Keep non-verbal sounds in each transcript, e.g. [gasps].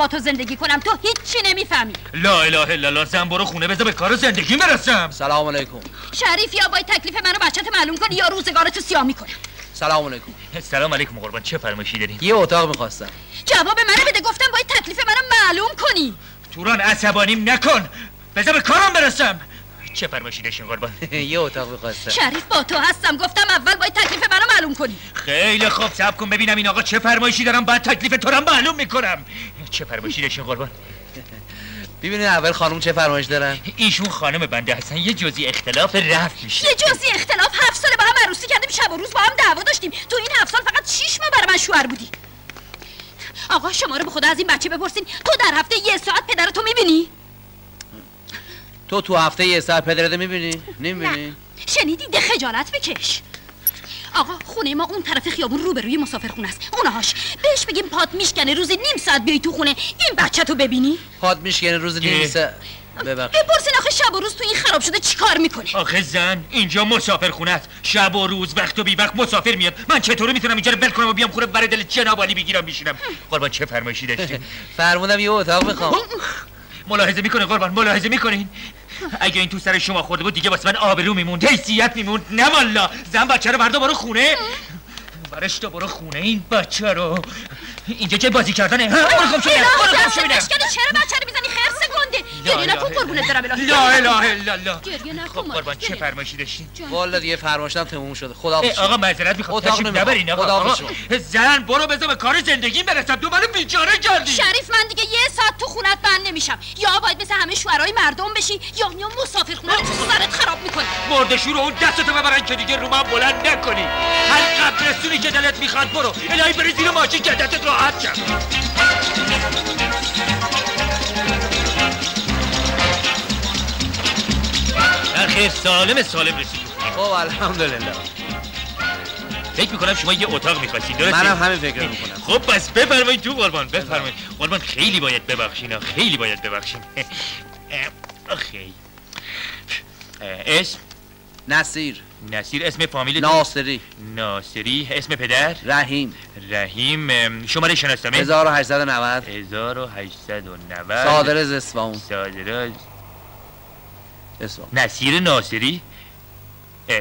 با تو زندگی کنم تو هیچی نمی‌فهمی. لا اله الا الله زن برو خونه بذار به کار زندگی برسم. سلام علیکم. شریف یا باید تکلیف منو بچت معلوم کنی یا روزگارتو سیاه می‌کنم. سلام علیکم. سلام علیکم قربان چه فرمایشی دارین یه اتاق می‌خواستم. جواب منو بده گفتم باید تکلیف منو معلوم کنی. توران عصبانیم نکن. بذار به کارم برسم. چه فرمایشی داشتین قربان؟ [laughs] یه اتاق می‌خواستم. شریف با تو هستم گفتم اول باید تکلیف منو معلوم کنی. خیلی خوب صبر کن ببینم این آقا چه فرمایشی دارم بعد تکلیف تو رو معلوم می‌کنم. چه فرمایشی داشتین قربان؟ [laughs] ببینید اول خانم چه فرمایش دارن؟ ایشون خانم بنده هستن. یه جزی اختلاف رفت میشه. یه جزی اختلاف هفت ساله با هم عروسی کردیم شب و روز با هم دعوا داشتیم. تو این هفت سال فقط شیش ماه برای من شوهر بودی. آقا شما رو به خدا از این بچه بپرسین. تو در هفته یه ساعت پدرتو می‌بینی؟ تو تو هفته یه ساعت پدرت می‌بینی؟ نمی‌بینی؟ نه شنیدی؟ ده خجالت بکش. آقا خونه ما اون طرف خیابون روبروی مسافرخونه است. اونهاش. بهش بگیم پات میشکنه روزی نیم ساعت بیای تو خونه. این بچه تو ببینی؟ پاد میشکنه روز نیم ساعت. ببخش بپرسین آخه شب و روز تو این خراب شده چیکار می‌کنه آخه زن اینجا مسافر خونه است. شب و روز وقت و بی وقت مسافر میاد من چطوری می‌تونم اینجا رو ول کنم و بیام خونه برای دل جناب علی بگیرم بشینم؟ قربان چه فرمایشی داشتی؟ [laughs] فرمودم یه اتاق می‌خوام [laughs] ملاحظه می‌کنه قربان؟ ملاحظه می‌کنین [laughs] اگه این تو سر شما خورده بود دیگه واسه من آبرو میموند حیثیت میموند. نه والا. زن بچه رو بردا برو خونه. برش تو برو خونه این بچه رو. اینجا چه بازی کردنه ها؟ برو خب شو برو خب شو چرا بچه رو می‌زنی خرس گنده گریه نکن قربونت برم الهی. لا اله الا الله گریه نکن خب قربان چه فرمایشی داشتین والا دیگه فرمایشم تموم شده. خدا آقا معذرت می‌خوام. اتاق. نبرین آقا. خدا آقا حافظ زن برو بذار به کار زندگی برسم تو منو بیچاره کردی. شریف من دیگه یه ساعت تو خونت بند نمیشم. یا باید مثل همه شوهرای مردم بشی یا میام مسافر خونه رو تو سرت خراب می‌کنی. مردشور اون دستتو ببرن که دیگه رو من بلند نکنی. هر قبرستونی که دلت می‌خواد برو. الهی بری زیر ماشین که دستت راحت شد در خیر سالم سالم رسید خب الحمدلله. فکر می‌کنم شما یه اتاق می‌خواستید درسته؟ منم همین فکر می‌کنم. خب پس بفرمایید تو قربان بفرمایید. قربان خیلی باید ببخشین خیلی باید ببخشین. [laughs] خیلی اسم؟ نصیر. نصیر اسم فامیل ناصری. ناصری اسم پدر؟ رحیم. رحیم شماره شناسنامه؟ 1890 1890 صادر از اصفهان صادر از اصفهان نصیر ناصری؟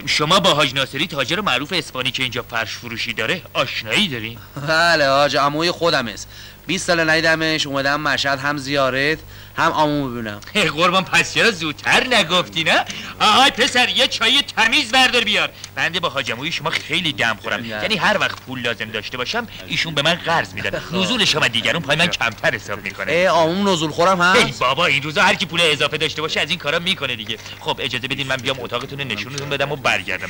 شما با حاج ناصری تاجر معروف اسپانی که اینجا فرش فروشی داره آشنایی دارین؟ بله حاج عموی خودم است. 20 سال ندیدمش اومدم مشهد هم زیارت هم عمو ببینم. قربان پس چرا زودتر نگفتی نه؟ آهای پسر یه چای تمیز بردار بیار. بنده با حاجموی شما خیلی دم خورم. یعنی هر وقت پول لازم داشته باشم ایشون به من قرض میدن نزول شما دیگرون پای من کمتر حساب می‌کنه. ای عموم نزول خورم ای هست بابا این روزا هر کی پول اضافه داشته باشه از این کارا می‌کنه دیگه. خب اجازه بدین من بیام اتاقتون نشونتون بدم و برگردم.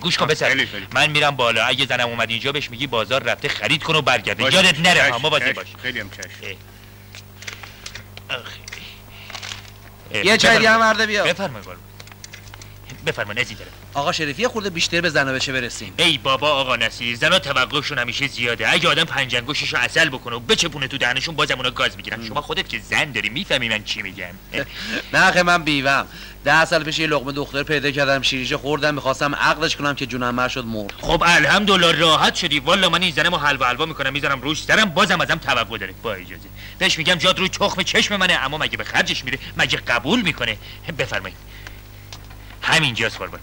گوش کن پسر. من میرم بالا. اگه زنم اومد اینجا بهش میگی بازار رفته خرید کن و برگرده. یادت نره ها مواظب باش. خیلی هم چشم یه چای دیگه هم. مرده بیا. بفرمایید قربان. بفرمایید از این طرف آقا شریفی خورده بیشتر به زن و بچه برسیم. ای بابا آقا نصیر زنا توقعشون همیشه زیاده. اگه آدم پنجنگوششو اصل بکنه و بچپونه تو دهنشون بازم اونا گاز می‌گیرن. شما خودت که زن داری می‌فهمی من چی میگم. [laughs] نه من بیوم. ده سال پیش یه لقمه دختر پیدا کردم شیریشه خوردم می‌خواستم عقدش کنم که جونم مر شد مرد. خب الحمدلله راحت شدی. والا من این زنمو حلوا حلوا می‌کنم می‌ذارم روش سرم بازم ازم توقع داره. با اجازه. بهش میگم جاد روی تخم چشم منه. اما مگه به خرجش میره؟ مگه قبول می‌کنه؟ بفرمایید. همینجاست قربان.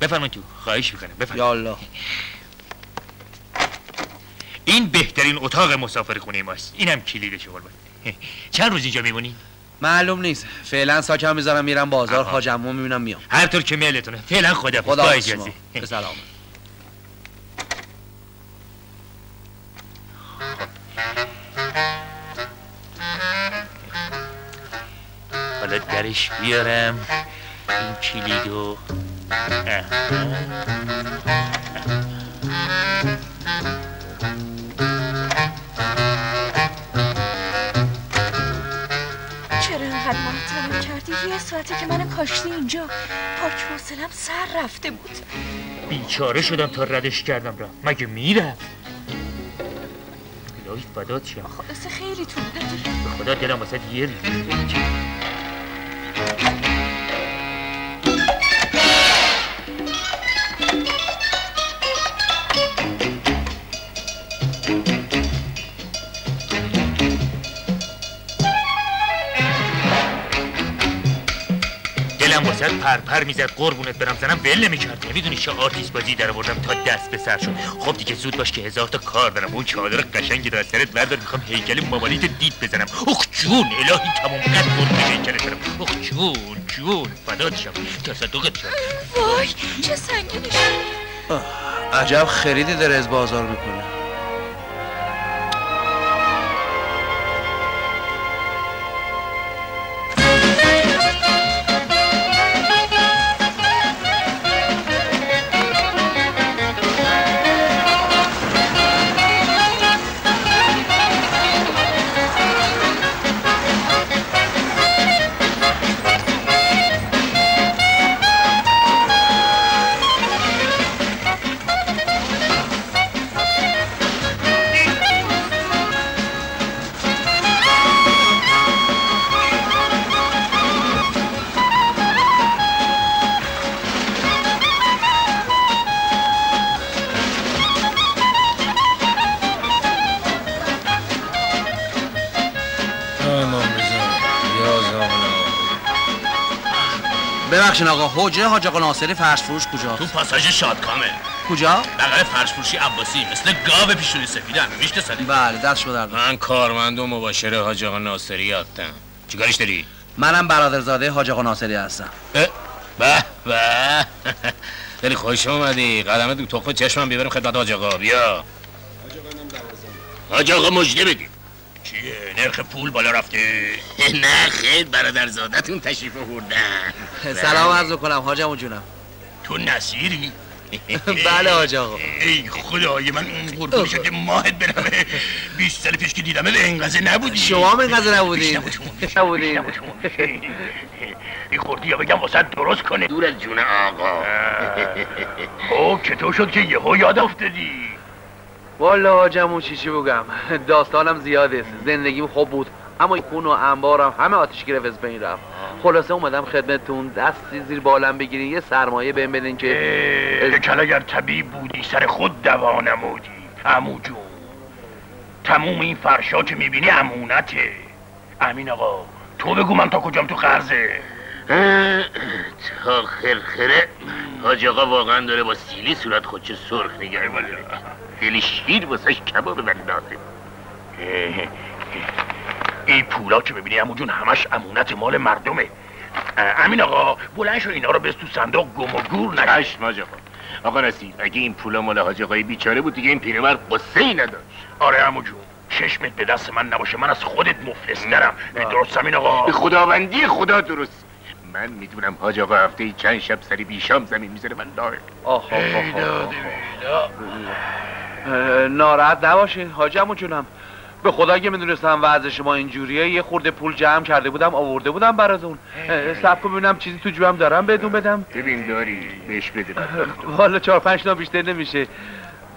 بفرمایید تو. خواهش می‌کنم. بفرمایید. یا الله. این بهترین اتاق مسافر خونه ماست. اینم کلیدش قربان. [laughs] چند روز اینجا میمونی؟ معلوم نیست. فعلا ساکم می‌ذارم میرم بازار عمو می‌بینم میام. هر طور که میلتونه. فعلا خدا خدا با. اجازه. به سلام حالا درش بیارم. این کلیدو اه. یه ساعته که من کاشتی اینجا پاک حوصلم سر رفته بود. بیچاره شدم تا ردش کردم را. مگه می‌رفت؟ الهی فدات شم خلاصه خیلی طول دادی به خدا دلم واسه یه ریزه. واسه پرپر می‌زد قربونت برم زنم ول نمی‌کرد. نمی‌دونی چه آتیش بازی در آوردم تا دست به سر شد. خب دیگه زود باش که هزار تا کار دارم. اون چادر قشنگی از سرت بردار می‌خوام هیکل مامانیت دید بزنم. اخ جون الهی تمام قد برد به هیکلت برم. اخ جون جون فدات شم. تصدقت شم. وای چه سنگینی عجب خریدی داره از بازار می‌کنه. ببخشین آقا حجره حاج آقا ناصری فرش فروش کجا؟ تو پاساژ شادکامه. کجا؟ بغل فرش فروشی عباسی مثل گاو پیشونی سفیدن میشته سالی بله دست شما درد من کارمند و مباشر حاج آقا ناصری هستم چیکارش داری؟ منم برادرزاده حاج آقا ناصری هستم. به به. خیلی خوش اومدی. قدم دو تخم چشمم بیبریم خدمت حاج آقا. بیا. حاج آقا مجده بدیم. چیه؟ نرخ پول بالا رفته. [laughs] نه خیر برادر زادتون تشریف آوردن. [laughs] سلام عرض کنم حاجمو جونم. تو نصیری؟ [laughs] بله حاج آقا. ای خدای من قربون شده ماهت برمه 20 سال پیش که دیدمه به انقضه نبودی. شما هم اینقدر نبودین نبودین [laughs] این خوردی یا بگم واسه درست کنه دور از جون آقا. او چطور شد که یهو یاد افتادی؟ والا حاجمو چی چی بگم. داستانم زیاده. زندگیم خوب بود. اما خون و انبارم همه آتیش گرفت از بین رفت. خلاصه اومدم خدمتتون دستی زیر بالم بگیرین یه سرمایه بهم بدین که کل اگر طبیب بودی سر خود دوا نمودی. عمو جون تموم این فرشا که می‌بینی امونته. امین آقا تو بگو من تا کجام تو قرضه؟ تا خرخره. حاج آقا واقعا داره با سیلی صورت خودش سرخ نگه بالا خیلی شیر واسش کباب بندازه. این پولا که می‌بینی همون جون همش امونت مال مردمه. امین آقا بلند شو اینا رو بس تو صندوق گم و گور چشم حاج آقا. آقا رسید اگه این پولا مال حاج آقای بیچاره بود دیگه این پیرمرد قصه ای نداشت. آره عمو جون چشمت به دست من نباشه من از خودت مفلس درم درست امین آقا. به خداوندی خدا درست. من می‌دونم حاج آقا هفته ای چند شب سری بیشام زمین می‌ذاره من داره آخ آخ ناراحت نباشین حاجمو جونم. به خدا اگه می‌دونستم وضع شما اینجوریه یه خورده پول جمع کرده بودم آورده بودم براتون. صبر کن ببینم چیزی تو جوام دارم بدون بدم. ببین داری بهش بده [laughs] والا چهار پنج تا بیشتر نمیشه.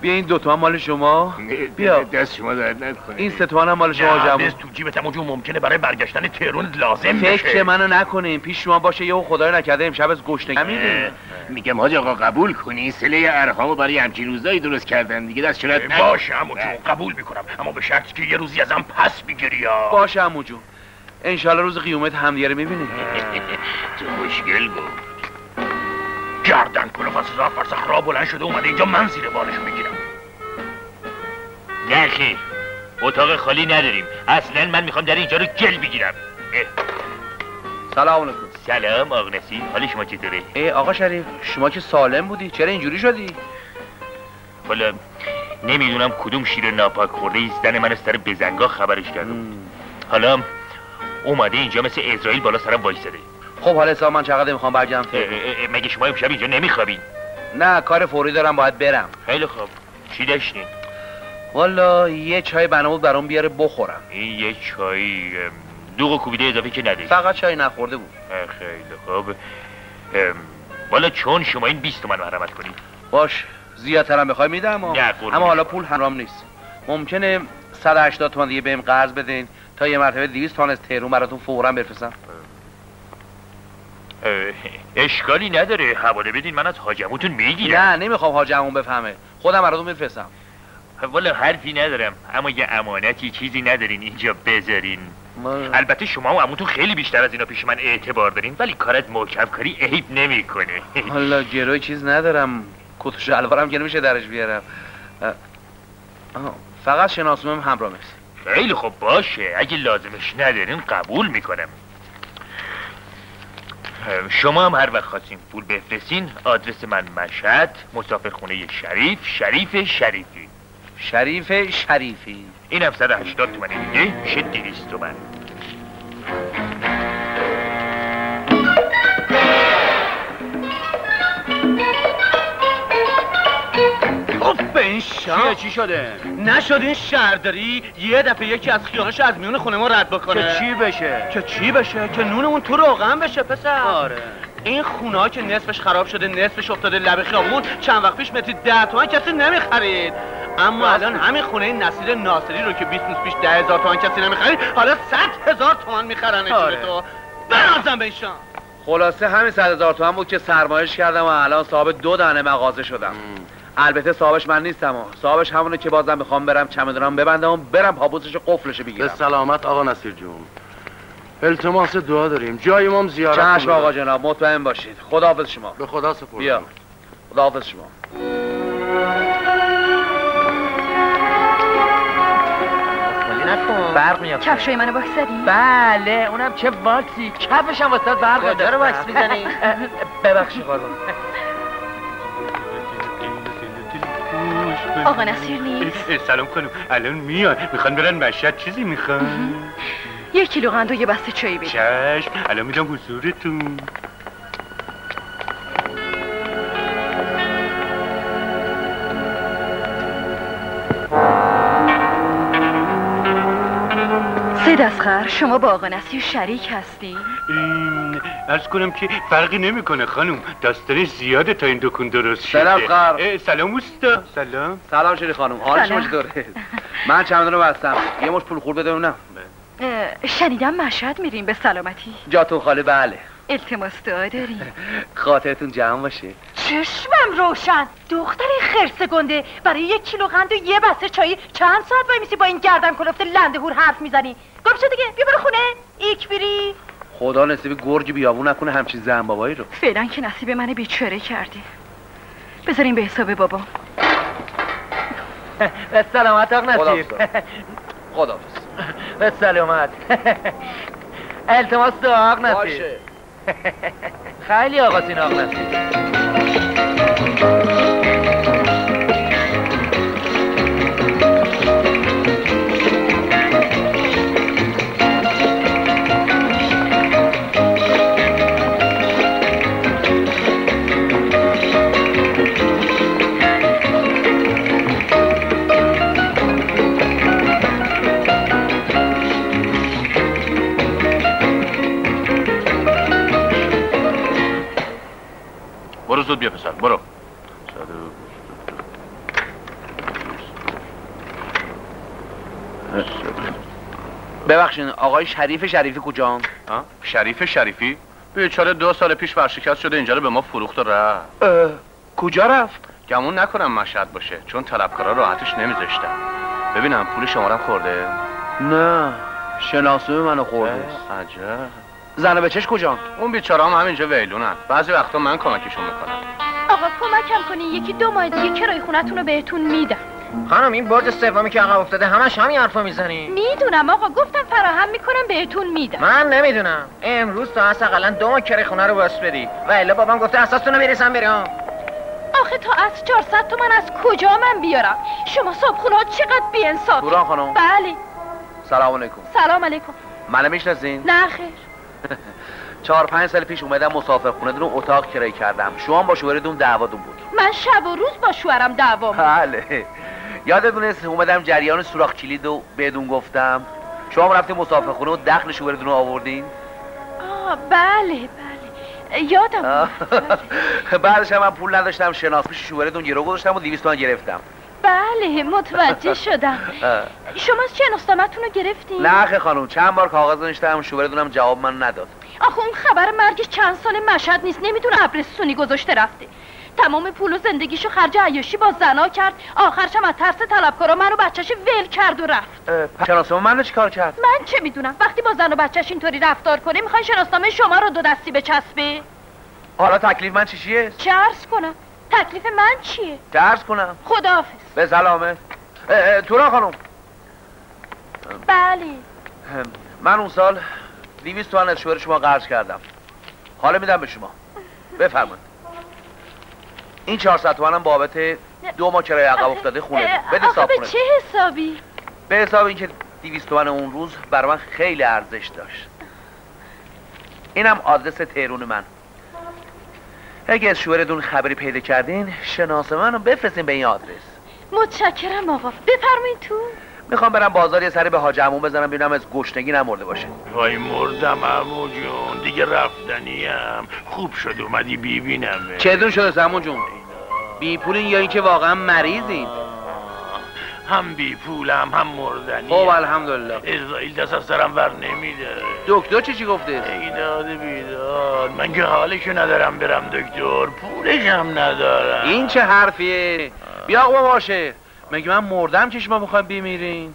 بیا این دو تومن مال شما. بیا. دست شما درد نکنه. این سه تومن هم مال شما بس تو جیبت عمو جون ممکنه برای برگشتن تهرون لازم فکر بشه. منو نکنین. پیش شما باشه یهو خدای نکرده امشب از گشنگی. میگم حاج آقا قبول کنی؟ سله ارهامو برای همچین روزایی درست کردن دیگه. دست شما درد باشه عمو قبول می‌کنم. اما به شرطی که یه روزی ازم پس بگیری یا باشه عمو جون. انشالله روز قیامت همدیگه رو می‌بینیم [laughs] تو مشکل بود. از هزار فرسخ را بلند شده اومده اینجا من زیر بارش بگیرم نه خیر اتاق خالی نداریم. اصلا من می‌خوام در اینجا رو گل بگیرم. اه، سلام علیکم. سلام آقا نسیم حال شما چطوره؟ ای آقا شریف شما که سالم بودی چرا اینجوری شدی؟ والا نمی‌دونم کدوم شیر ناپاک خورده ای زن من از سر بزنگا خبرش کردم. حالا اومده اینجا مثل اسرائیل بالا سرم وایساده خب حالا حساب من چقدر می‌خوام اه، مگه شما امشب اینجا نمیخوابین؟ نه کار فوری دارم باید برم. خیلی خوب. چی داشتین؟ والا یه چای بنامود برام بیاره بخورم. این یه چای دوغ و کوبیده اضافه که نداری. فقط چای نخورده بود. خیلی خوب. والا چون شما این 20 تومن مرمت کنید. باش زیادترم بخوای میدم اما, نه،. اما حالا پول حرام نیست. ممکنه 180 تومن دیگه بهم قرض بدین تا یه مرتبه 200 تومن از تهرون براتون فورا بفرستم. اشکالی نداره. حواله بدین من از حاجموتون می‌گیرم. نه نمی‌خوام حاجمون بفهمه. خودم براتون میفرستم. والا حرفی ندارم اما یه امانتی چیزی ندارین اینجا بذارین. ما البته شما و عموتون خیلی بیشتر از اینا پیش من اعتبار دارین ولی کارت محکم کاری عیب نمی‌کنه. [laughs] حالا گروه چیز ندارم. کت و شلوارم که نمیشه درش بیارم. آها، فقط شناسومم همراه مرسی. خیلی خوب باشه. اگه لازمش ندارین قبول می‌کنم. شما هم هر وقت خواستین پول بفرستین آدرس من مشهد مسافرخونه شریف شریف شریفی. شریف شریفی. این 780 تومنه دیگه میشه 200 تومن. این شام چی شده؟ نشد این شهرداری یه دفعه یکی از خیاناش از میون خونه ما رد بکنه. که چی بشه؟ که چی بشه؟ که نونمون تو روغن بشه پسر. آره. این خونه ها که نصفش خراب شده نصفش افتاده لب خیابون چند وقت پیش متری ده تومن کسی نمی‌خرید. اما الان همین خونه نصیر ناصری رو که 20 روز پیش ده هزار تومن کسی نمی‌خرید حالا صد هزار تومن می‌خرن آره. تو؟ بنازم به این شام خلاصه همین صد هزار تومن بود که سرمایش کردم و الان صاحب دو دانه مغازه شدم. البته صاحبش من نیستم و صاحبش همونه که بازم می‌خوام برم چمدونم ببندم و برم پابوسش قفلش به بگیرم سلامت آقا نصیر جون. التماس دعا داریم. جای ما زیارت چشم. آقا جناب مطمئن باشید. خداحافظ شما. به خدا سپردم بیا. خداحافظ شما. برق میاد. کفشای منو زدی؟ بله اونم چه واکسی کفش هم واسه برق رو واکس می‌زنی؟ [laughs] ببخشید قربان آقا نصیر نیست. سلام کنم. الان میاد. می‌خوان برن مشهد چیزی می‌خوان؟ یک کیلو قند و یه بسته چایی بده. چشم. الان میدم حضورتون. سید اسخر شما با آقا نصیر شریک هستی؟ ارز کنم که فرقی نمی‌کنه خانم. داستانش زیاده تا این دکون درست شده. سلام خر. سلام اوستا. سلام. سلام شدی خانم. حال شما. چطوره؟ من چمدون رو بستم. یه مش پول خور بده اونم شنیدم مشهد میریم به سلامتی. جاتون خالی بله. التماس دعا داریم خاطرتون جمع باشه. چشمم روشن. دختر خرس گنده. برای یک کیلو قند و یه بسته چایی چند ساعت وای میسی با این گردن کلفت لنده هور حرف می‌زنی. گم شو دیگه. بیا برو خونه. ایک بری خدا نصیب گرگ بیابون نکنه همچین زنبابایی رو. فعلا که نصیب من بیچاره کردی. بذاریم به حساب بابا. به سلامت آقا نصیر. خداحافظ. خداحافظ. به سلامت. التماس دعا آقا نصیر. باشه. خیلی آقا نصیر برو زود بیا پسر برو. ببخشید آقای شریف شریفی کجان ها؟ شریف شریفی؟ بیچاره دو سال پیش ورشکست شده اینجا رو به ما فروخت و رفت. کجا رفت؟ گمون نکنم مشهد باشه چون طلبکارا راحتش نمیذاشتن. ببینم پول شمارم خورده؟ نه شناسوم منو خورده. عجب. زن بچش کجان اون بیچاره هم همینجا ویلونن. بعضی وقتا من کمکشون می‌کنم. آقا کمکم کنی یکی دو ماه دیگه کرای خونتون رو بهتون میدم. خانم این برج سومی که عقب افتاده همش همین حرفا می‌زنی می‌دونم آقا گفتم فراهم می‌کنم بهتون میدم. من نمی‌دونم. امروز تا هست اقلا دو ماه کره خونه رو باس بدی. و الا بابام گفته اساستون رو بریم آخه تا از 400 تومن از کجا من بیارم؟ شما صبحونه ها چقدر بیانصاف؟ توران خانم. بله. سلام علیکم. سلام علیکم. منو می‌شناسین؟ نه خیر. [laughs] چهار پنج سال پیش اومدم مسافر خونه دون اتاق کرایه کردم. شما با شوهرتون دعواتون بود. من شب و روز با شوهرم دعوام بود. بله. یادتون است اومدم جریان سوراخ کلید و بدون گفتم؟ شما هم رفتین مسافر خونه و دخل شوهرتون رو آوردین؟ آه بله بله. یادم. [laughs] بعدش هم من پول نداشتم شناس پیش شوهرتون گرو گذاشتم و 200 تومن گرفتم. بله متوجه شدم. شما شناسنامه‌تون رو گرفتین؟ نه خانم چند بار کاغذ نوشتم شوهرتونم جواب من نداد. آخه اون خبر مرگش چند سال مشهد نیست نمی‌دونه ابرستونی گذاشته رفته. تمام پول و زندگیشو خرج عیاشی با زنا کرد. آخرشم از ترس طلبکارا منو بچهش ول کرد و رفت. شناسنامه منو چیکار کرد؟ من چه می‌دونم؟ وقتی با زن و بچهش اینطوری رفتار کنه می‌خوای شناسنامه شما رو دو دستی بچسبه؟ حالا تکلیف من چی چیه؟ چه عرض کنم؟ تکلیف من چیه؟ درس کنم. خداحافظ. به سلامه. تورا خانم. بله. من اون سال 200 تومن از شوهر شما قرض کردم. حالا میدم به شما. بفرمایید. این 400 تومنم بابت دو ماه کرایه عقب افتاده خونه. بده صاف به چه حسابی؟ به حساب اینکه 200 تومن اون روز برای من خیلی ارزش داشت. اینم آدرس تهرون من. اگه از شوهرتون خبری پیدا کردین شناسه منو بفرستین به این آدرس. متشکرم آقا. بفرمایید تو. می‌خوام برم بازار یه سری به حاج عمو بزنم ببینم از گشنگی نمرده باشه. وای مردم عمو جون دیگه رفتنیم. خوب شد اومدی بیبینم چه شده سمون جون؟ بی پولین یا اینکه واقعا مریضین. هم بی پولم هم مردنی خب الحمدلله. اسرائیل دست از سرم ور نمیده دکتر چی چی گفته؟ ایداد بیداد. من که حالشو ندارم برم دکتر پولش هم ندارم. این چه حرفیه؟ بیا آقا باشه. مگه من مردم که شما می‌خوایم بمیرین؟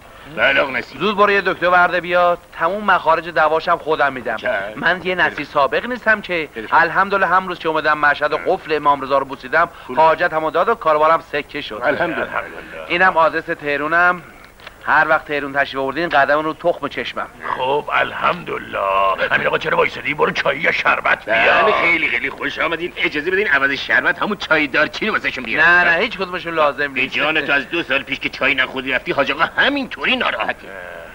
آقا نصیر زود برو یه دکتر ورده بیاد. تموم مخارج دواشم خودم میدم. من یه نصیر سابق نیستم که الحمدلله هم روز که اومدم مشهد و قفل امام رضا رو بوسیدم حاجت هم داد و کاروارم سکه شد. الحمدلله. اینم آدرس تهرونم. هر وقت تهرون تشریف آوردین قدم رو تخم چشمم. خب الحمدلله. امین آقا چرا وایسادی؟ برو چایی یا شربت بله. بیا. خیلی خیلی خوش آمدین. اجازه بدین عوض شربت همون چای دارچینی واسهشون بیارم. نه نه هیچ کدومشون لازم نیست. جان تو از دو سال پیش که چای نخوردی رفتی حاج آقا همینطوری ناراحته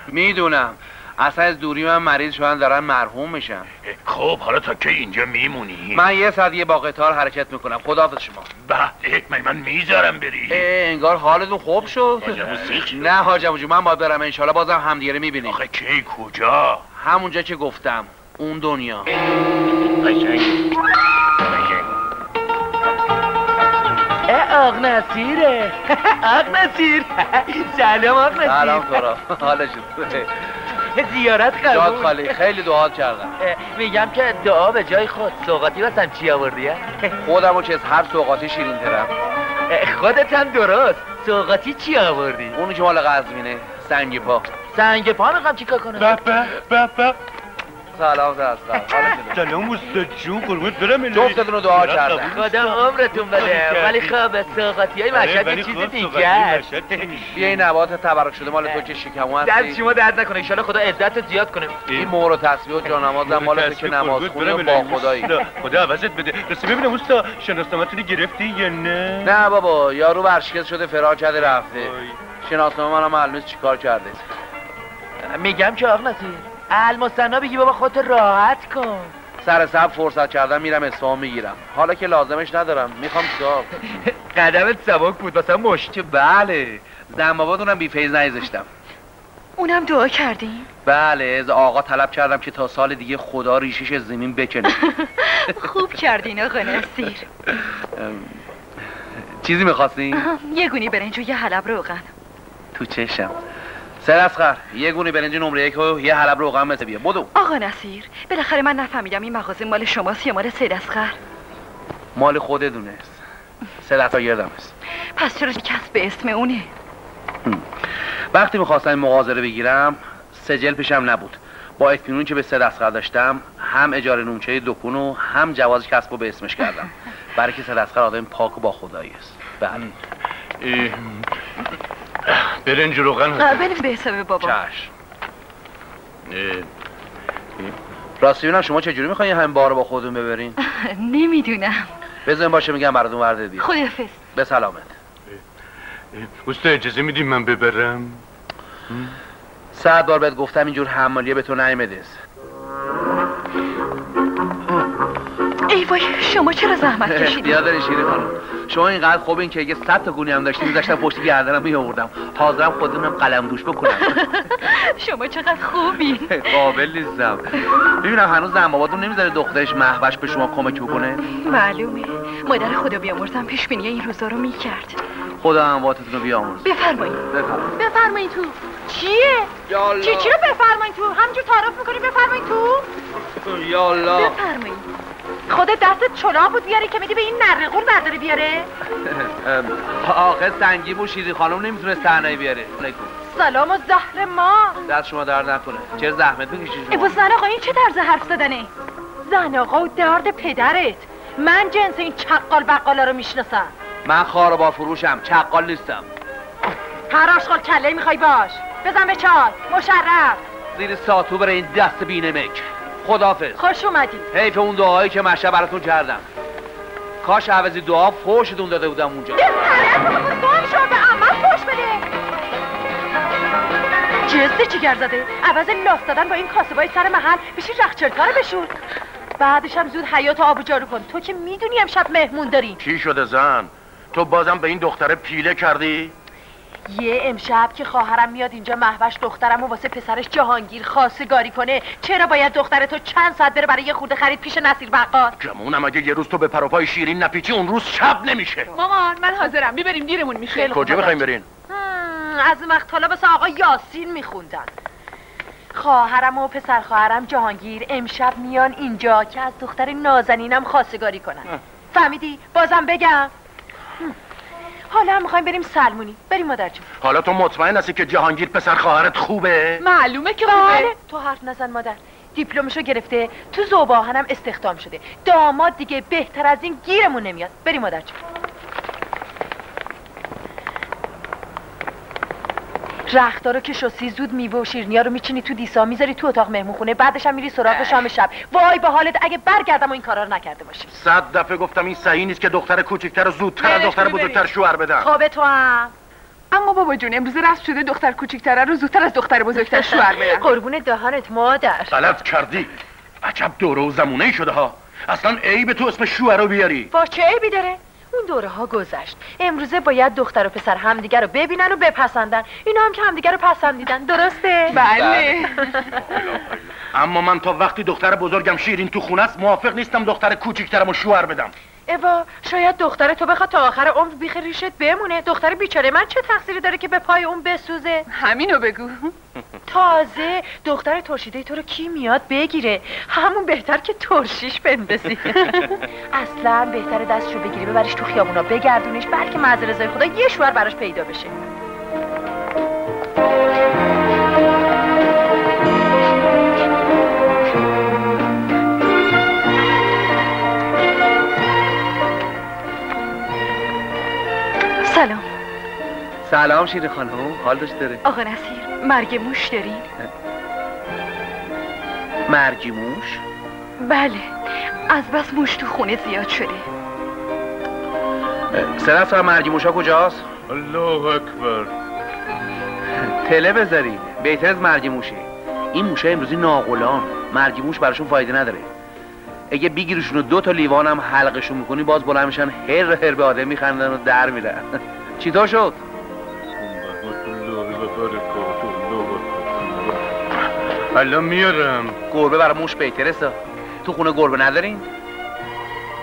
می‌دونم. اصلا از دوری من مریض شدن دارن مرحوم میشن. خب حالا تا که اینجا میمونی؟ من یه ساعت یه با قطار حرکت می‌کنم. خداحافظ شما. به من من می‌ذارم بری. انگار حالتون خوب شد. نه حاج عمو جون، من باید برم انشالله بازم همدیگه می‌بینیم. آخه کی کجا؟ همونجا که گفتم اون دنیا. آق نصیره آق نصیر سلام آق سلام تورا حالا زیارت جاد قبول خالی خیلی دعات کردم. میگم که دعا به جای خود. سوقاتی واسم چی آوردی؟ خودمو که از هر سوقاتی شیرین ترم. خودت هم درست. سوقاتی چی آوردی؟ اونی که مال قزوینه. سنگ پا. سنگ پا می‌خوام چیکار کنم؟ بابا بابا سلام سلام حالا سلام استاد جون قربونت برم الهی. جفتتون رو دعا کردم. خدا عمرتون بده. ولی خب سوقاتی های آره، مشهد یه چیز خب دیگه است. بیا این نبات تبرک شده مال تو که شکمو دست هستی شما درد نکنه. ایشالا خدا عزت رو زیاد کنه. این مهر و تسبیح و جانمازم مال تو که نماز برم با. خدایی. خدا عوضت بده. راستی ببینم اوستا شناسنامه‌تون رو گرفتی یا نه؟ نه بابا یارو ورشکست شده فرار کرده رفته. شناسنامه منم معلوم نیست چیکار کرده. میگم که آق نصیر. المصنا بگی بابا خودت راحت کن. سر سب فرصت کردم میرم اصفهان می‌گیرم. حالا که لازمش ندارم می‌خوام چیکار [laughs] قدمت سبک بود واسه مشت. بله. زنباباتونم بی فیض نیزشتم. اونم دعا کردیم بله از آقا طلب کردم که تا سال دیگه خدا ریشش از زمین بکنه. [laughs] خوب کردین آقا نصیر. چیزی می‌خواستین؟ یه گونی برنج و یه حلب روغن. تو چشم. سر اسخر یه گونی برنج نمره یک و یه حلب روغن مثل بیا. بدو. آقا نصیر بالاخره من نفهمیدم این مغازه مال شماست یا مال سید اصغر مال خودتونه. است سه دفعه گردم است. پس چرا کسب به اسم اونه؟ وقتی می‌خواستم این مغازه بگیرم سجل پیشم نبود. با اطمینون که به سه دستقر داشتم هم اجاره نومچه دکون و هم جواز کسب رو به اسمش کردم. [laughs] برای که سه دستقر آدم پاک و با خدایی است. بله. و روغن هست. بریم به حساب بابا چشم راستی ببینم شما چجوری می‌خواین همین بار رو با خودتون ببرین نمی‌دونم بذارین باشه میگم براتون ورده بیا خدافز به سلامت اوستا اجازه میدیم من ببرم صد بار بهت گفتم اینجور حمالیه به تو نیمده ای وای شما چرا زحمت کشیدین بیا داری شیرین خانم. شما اینقدر خوبین که اگه صد تا گونی هم داشتیم میذاشتم پشت گردنم میآوردم. حاضرم خودمونم قلم دوش بکنم. [laughs] شما چقدر خوبین [laughs] قابل نیستم. ببینم هنوز زنباباتون نمی‌ذاره دخترش محوش به شما کمک بکنه. معلومه. مادر خدا بیامرزم پیش بینی این روزا رو می‌کرد. خدا امواتتون رو بیامرز بفرمایید. بفرمایید. بفرمایید تو. چیه؟ یالا چی چی رو بفرمایید تو؟ همینجور تعارف می‌کنی؟ بفرمایید تو؟ یالا بفرمایید. خودت دستت چلا بود بیاری که میدی به این نرقون برداره بیاره؟ آخه سنگی بود شیری خانم نمی‌تونه تنهایی بیاره. علیکم. سلام و زهر ما. دست شما درد نکنه. چرا زحمت ای شما. زن آقا این چه طرز حرف زدنه؟ زن آقا و درد پدرت. من جنس این چقال بقالا رو می‌شناسم. من خار با فروشم چقال نیستم. هر آشغال کله می‌خوای باش. بزن به چال. مشرف. زیر ساتو برای این دست بینمک. خدافظ خوش اومدی. حیف اون دعایی که مشه براتون کردم. کاش عوضی دعا فوشتون داده بودم اونجا. گم شو به عمل خوش بده. جزده چیگر زده؟ عوض لاس دادن با این کاسبای سر محل. بشی رخچرتا رو بشور. بعدش هم زود حیات آب جارو کن. تو که می‌دونی امشب مهمون داریم چی شده زن؟ تو بازم به این دختره پیله کردی؟ یه امشب که خواهرم میاد اینجا محوش دخترم و واسه پسرش جهانگیر خواستگاری کنه چرا باید دختر تو چند ساعت بره برای یه خورده خرید پیش نصیر بقال جمونم اگه یه روز تو به پروپای شیرین نپیچی اون روز شب نمیشه. مامان من حاضرم. ببریم دیرمون میشه. کجا می‌خوایم برین؟ از اون وقت حالا بس آقا یاسین میخوندن. خواهرم و پسر خواهرم جهانگیر امشب میان اینجا که از دختر نازنینم خواستگاری کنن. فهمیدی؟ بازم بگم. حالا هم می‌خوایم بریم سلمونی. بریم مادر جون. حالا تو مطمئن هستی که جهانگیر پسر خواهرت خوبه؟ معلومه که بله. خوبه تو حرف نزن مادر. دیپلمشو گرفته تو زوباهنم استخدام شده. داماد دیگه بهتر از این گیرمون نمیاد. بریم مادر جون. رختارو که شستی زود میوه و شیرنیا رو میچینی تو دیسا می‌ذاری تو اتاق مهمون خونه بعدش هم میری سراغ شام شب. وای به حالت اگه برگردم و این کارا رو نکرده باشی. صد دفعه گفتم این صحیح نیست که دختر کوچکتر رو زودتر از دختر بزرگتر. شوهر بدم. خوابه تو هم. اما بابا جون امروز رسم شده دختر کوچیکتره رو زودتر از دختر بزرگتر شوهر بدن [laughs] قربون دهانت مادر. غلط کردی. عجب دوره و زمونه شده ها. اصلا عیب تو اسم شوهر رو بیاری. با چه عیبی داره؟ اون دوره ها گذشت. امروزه باید دختر و پسر همدیگه رو ببینن و بپسندن. اینا هم که همدیگه رو پسندیدن درسته؟ بله. [laughs] اما من تا وقتی دختر بزرگم شیرین تو خونه است موافق نیستم دختر کوچیکترم رو شوهر بدم. اوا شاید دختر تو بخواد تا آخر عمر بیخ ریشت بمونه. دختر بیچاره من چه تقصیری داره که به پای اون بسوزه؟ همینو بگو. تازه دختر ترشیده تو رو کی میاد بگیره؟ همون بهتر که ترشیش بندازی [laughs] اصلا بهتر دستشو بگیری ببریش تو خیابونا بگردونیش بلکه معذر رضای خدا یه شوهر براش پیدا بشه. سلام. سلام شیرین خانم حال داشت داره آقا نصیر مرگ موش دارین مرگی موش؟ بله از بس موش تو خونه زیاد شده. سه نفر مرگی موشا کجاست؟ الله اکبر. تله بذاری بهتر از مرگی موشه. این موشه امروزی ناقلان مرگی موش براشون فایده نداره. اگه بگیرشون و دو تا لیوان هم حلقشون می‌کنی باز بلند میشن هر هر به آدم میخندن و در میرن. [laughs] چیطور شد؟ الان میارم. گربه برای موش بهتره سا. تو خونه گربه ندارین؟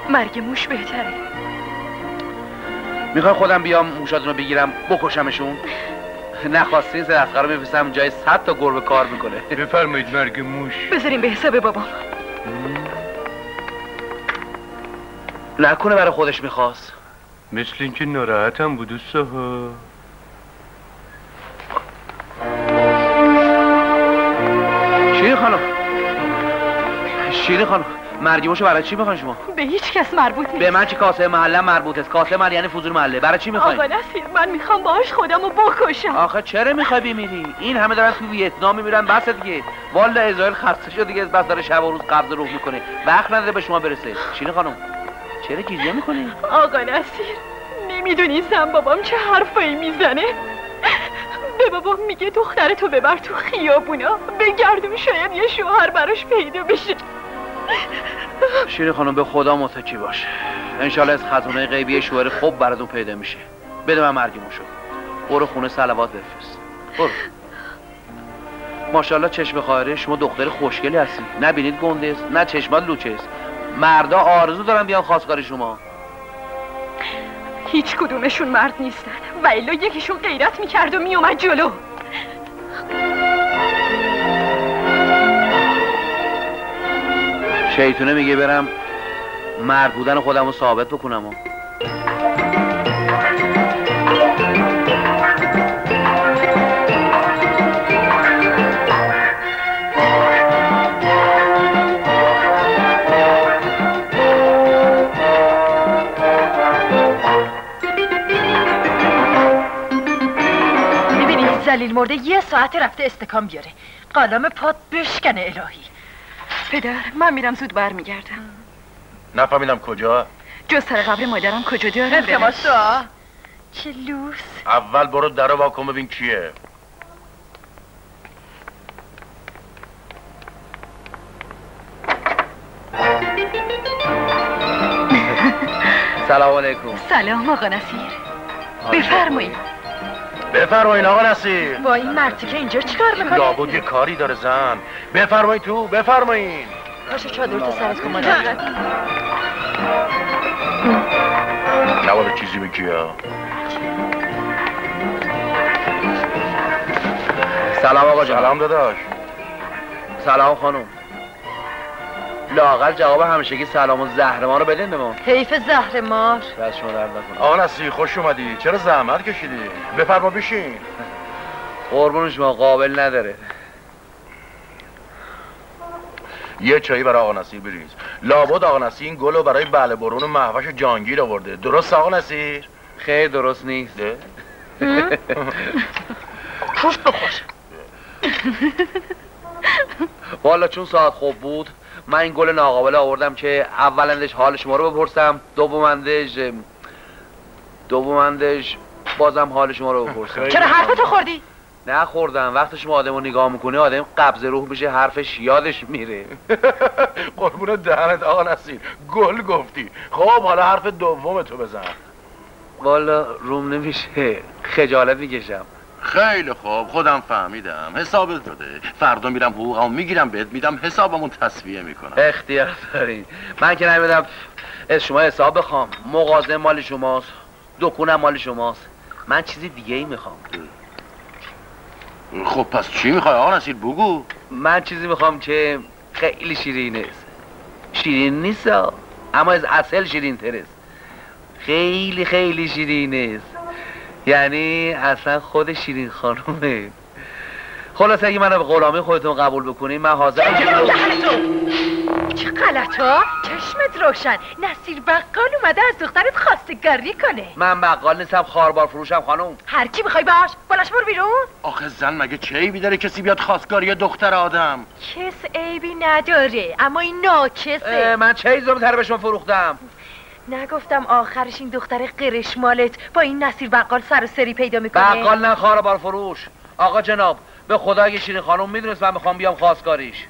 مرگ موش بهتره. می‌خوای خودم بیام موشاتون رو بگیرم بکشمشون. نخواستین سه دستگاه رو میفرستم جای صد تا گربه کار می‌کنه. بفرمایید مرگ موش. بذاریم به حساب بابام نکنه برای خودش می‌خواست. مثل اینکه ناراحتم بود دوستا ها شیرین خانم؟ شیرین خانم مرگیموشو برای چی می‌خواین شما؟ به هیچ کس مربوط نیست. به من چی؟ کاسه محله مربوط است. کاسه محله یعنی فضول محله. برای چی آقا می‌خواین نصیر من می‌خوام باهاش خودم رو بکشم. آخه چرا می‌خوای بمیری؟ این همه دارن تو ویتنام میمیرن بس دیگه. والا اسرائیل خسته شد دیگه بس داره شب و روز قبض روح می‌کنه. وقت نداره به شما برسه. شیرین خانم. چرا گریه می‌کنی؟ آقا نصیر نمی‌دونی زن بابام چه حرفایی می‌زنه. به بابام میگه دخترتو ببر تو خیابونا بگردون شاید یه شوهر براش پیدا بشه. شیرین خانم به خدا متکی باش. انشالله از خزانه غیبی شوهر خوب براتون پیدا میشه. بده من مرگیموشو برو خونه سلوات بفرست. برو. ماشاءالله چشم خواهره شما دختر خوشگلی هستی. نه بینید گنده است نه چشمات لوچه است مردا آرزو دارن بیان خواستگار شما هیچ کدومشون مرد نیستن و الا یکیشون غیرت می‌کرد و میومد جلو شیطونه میگه برم مرد بودن خودم رو ثابت بکنم و. مرده یه ساعت رفته استکان بیاره. قلم پات بشکنه الهی. پدر من میرم زود برمیگردم. نفهمیدم کجا. جز سر قبر مادرم کجا دارم التماس دعا چه لوس. اول برو در واکن ببین کیه. سلام علیکم. سلام آقا نصیر. بفرمایید. بفرمایین آقا نصیر. با این مرتی که اینجا چیکار می‌کنه؟ لابد یه کاری داره زن. بفرمایین تو بفرمایین. پاشو چادر تو سرت کن نباید چیزی بگی. سلام آقا جان. سلام داداش. سلام خانم. لاقل جواب همیشگی سلام و زهر ما رو بدین بمون حیف زهر مار. بس شما درد نکنه. آقا نصیر خوش اومدی. چرا زحمت کشیدی؟ بفرما بشین. قربون شما قابل نداره. یه چایی برای آقا نصیر بریز. لابد آقا نصیر این گلو برای بله برون و محوش جانگیر آورده. درست آقا نصیر خیر درست نیست. پوست بخور. والا چون ساعت خوب بود من این گل ناقابل آوردم که اولندش حال شما رو بپرسم دومندش ام، دومندش بازم حال شما رو بپرسم. چرا حرفتو خوردی؟ نه خوردم وقتی شما آدم رو نگاه می‌کنه آدم قبض روح میشه حرفش یادش میره. [laughs] قربون دهنت آقا نصیر گل گفتی. خب حالا حرف دوم تو بزن. والا روم نمیشه. خجالت می‌کشم. خیلی خوب خودم فهمیدم. حساب داده فردا میرم حقوقمو می‌گیرم بهت میدم حسابمون تصویه می‌کنم. اختیار دارین من که نمیدم از شما حساب بخوام. مغازه مال شماست. دکونم مال شماست. من چیزی دیگه ای می‌خوام. خب پس چی می‌خوای آقا نصیر؟ بگو. من چیزی می‌خوام که خیلی شیرین است شیرین نیست اما از اصل شیرین ترست خیلی خیلی شیرین است. یعنی اصلا خود شیرین خانومه. خلاصه اگه منو به غلامی خودتون قبول بکنین من حاضرم چه غلطا چشمت روشن. نصیر بقال اومده از دخترت خواستگاری کنه. من بقال نیستم خاربار فروشم خانم هر کی می‌خوای باش بالاش برو بیرون. آخه زن مگه چه عیبی داره کسی بیاد خواستگاری دختر آدم؟ کس عیبی نداره اما این ناکسه. من چه ایزو تر به شما فروختم؟ نگفتم آخرش این دختر قرش مالت با این نصیر بقال سر و سری پیدا می‌کنه. بقال نه خاربار فروش آقا جناب به خدا اگه شیرین خانم می‌دونست من می‌خوام بیام خواستگاریش.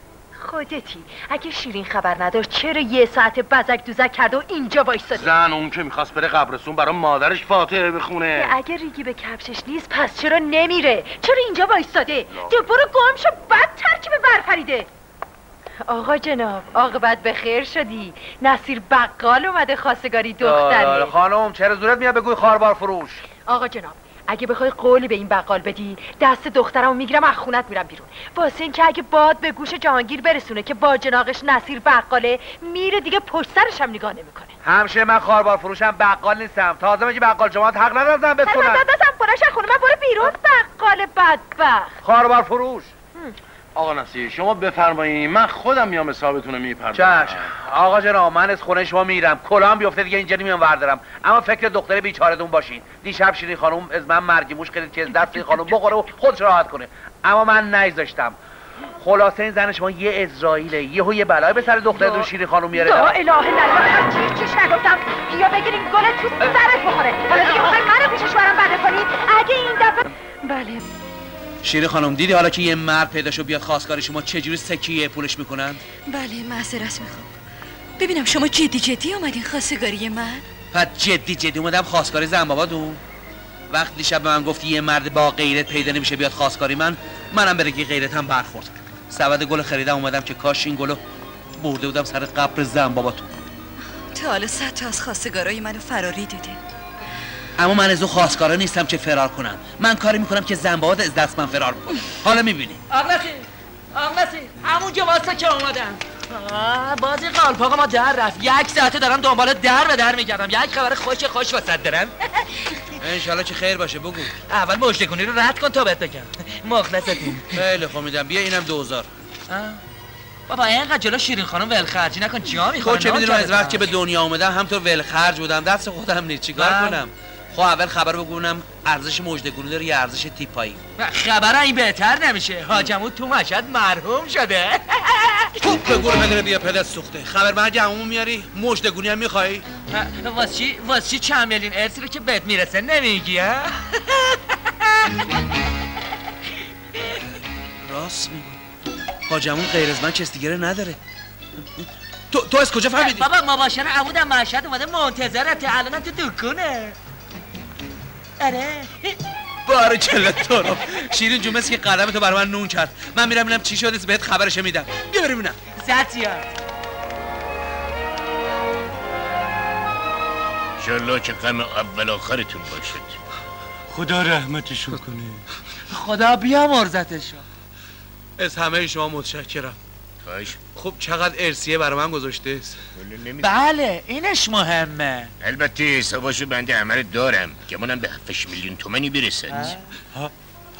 خودتی اگه شیرین خبر نداشت چرا یه ساعت بزک دوزک کرده و اینجا وایساده زن اون که می‌خواست بره قبرستون برای مادرش فاتحه بخونه. اگه ریگی به کفشش نیست پس چرا نمیره؟ چرا اینجا وایستاده تو برو گم شو بد ترکیب برپریده آقا جناب عاقبت به خیر شدی نصیر بقال اومده خواستگاری آره، دختره خانم چرا زورت میاد بگوی خاربار فروش آقا جناب اگه بخوای قولی به این بقال بدی دست دخترمو می‌گیرم از خونت میرم بیرون واسه اینکه اگه باد به گوش جهانگیر برسونه که با جناقش نصیر بقاله میره دیگه پشت سرش هم نگاه نمی‌کنه همشه من خاربار فروشم بقال نیستم تازه میگه بقال جماعت حق ندارم پرش از خونه من برو بیرون بقال بدبخت خاربار فروش آقا نصیر شما بفرمایید من خودم میام حسابتون رو می‌پردازم. چشم. آقا جناب من از خونه شما میرم. کلام بیفته دیگه اینجا نمیام وردارم. اما فکر دختر بیچارهتون باشین. دیشب شیرین خانم از من مرگی موش خرید که از دست این خانم بخوره و خودش راحت کنه. اما من نگذاشتم. خلاصه این زن شما یه اسرائیله یهو یه بلای به سر دخترتون شیرین خانم میاره. لا نه. اله الا الله. من چیش چیش نگفتم بیا بگیرین گل تو سرت بخوره. حالا دیگه می‌خوای منو پیش شوهرم بده کنی اگه این دفعه بله. شیرین خانم دیدی حالا که یه مرد پیدا شد بیاد خواستگاری شما چجوری سکیه پولش می‌کنن؟ بله معذرت می‌خوام. ببینم شما جدی جدی اومدین خواستگاری من؟ پس جدی جدی اومدم خواستگاری زن باباتون. وقتی دیشب به من گفتی یه مرد با غیرت پیدا نمیشه بیاد خواستگاری من منم به رگی غیرتم برخورد. سبد گل خریدم اومدم که کاش این گلو برده بودم سر قبر زن باباتون. تا حالا صد تا از خواستگارای منو فراری دیده اما من از اون خواستگارا نیستم که فرار کنم. من کاری می‌کنم که زن بابات از دست من فرار کنه حالا می‌بینی. آقا نصیر آقا نصیر همونجا واسه که آمدم آه، بازی قالپاق ما در رفت. یک ساعته دارم دنبال در به در میگردم. یک خبر خوش خوش واسط دارم. [laughs] انشالله که خیر باشه بگو. اول مجدگونی رو رد کن تا بهت بگم. [laughs] مخلصتیم خیلی خوب میدم بیا اینم دوزار. بابا اینقدر جلو شیرین خانم ول خرجی نکن جا می‌خوره. چه می‌دونم از وقت که به دنیا اومدم همطور ول خرج بودم. دست خودم نیست. چیکار بله. کنم؟ خب اول خبر بگونم. ارزش مجدگونی داره یا ارزش تیپایی؟ خبر این بهتر نمیشه. حاجمون تو مشهد مرحوم شده. خب بگو بدونه بیا پدر سوخته. خبر مرگ عمومو میاری؟ مجدگونی هم می‌خوای واسه چی؟ واسه چی چند میلیون ارسی رو که بهت می‌رسه نمیگی ها؟ راست میگو. حاجمون غیر از من رو نداره. تو تو از کجا فهمیدی؟ بابا مباشر عمودم مشهد اومده منتظرته. الانم تو دکونه. آره. باره کلت تو رو. شیرین جون مثل که قدم تو برای من نون کرد. من میرم ببینم چی شده بهت خبرش میدم. بیا بریم ببینم زتیار انشالله که غم اول آخرتون باشد. خدا رحمتشون کنه. خدا بیا مرزتشو از همه شما متشکرم. خواهش خب چقدر ارسیه برای من گذاشته بله اینش مهمه البته حساباشو بنده عمل دارم که منم به 7 میلیون تومنی برسد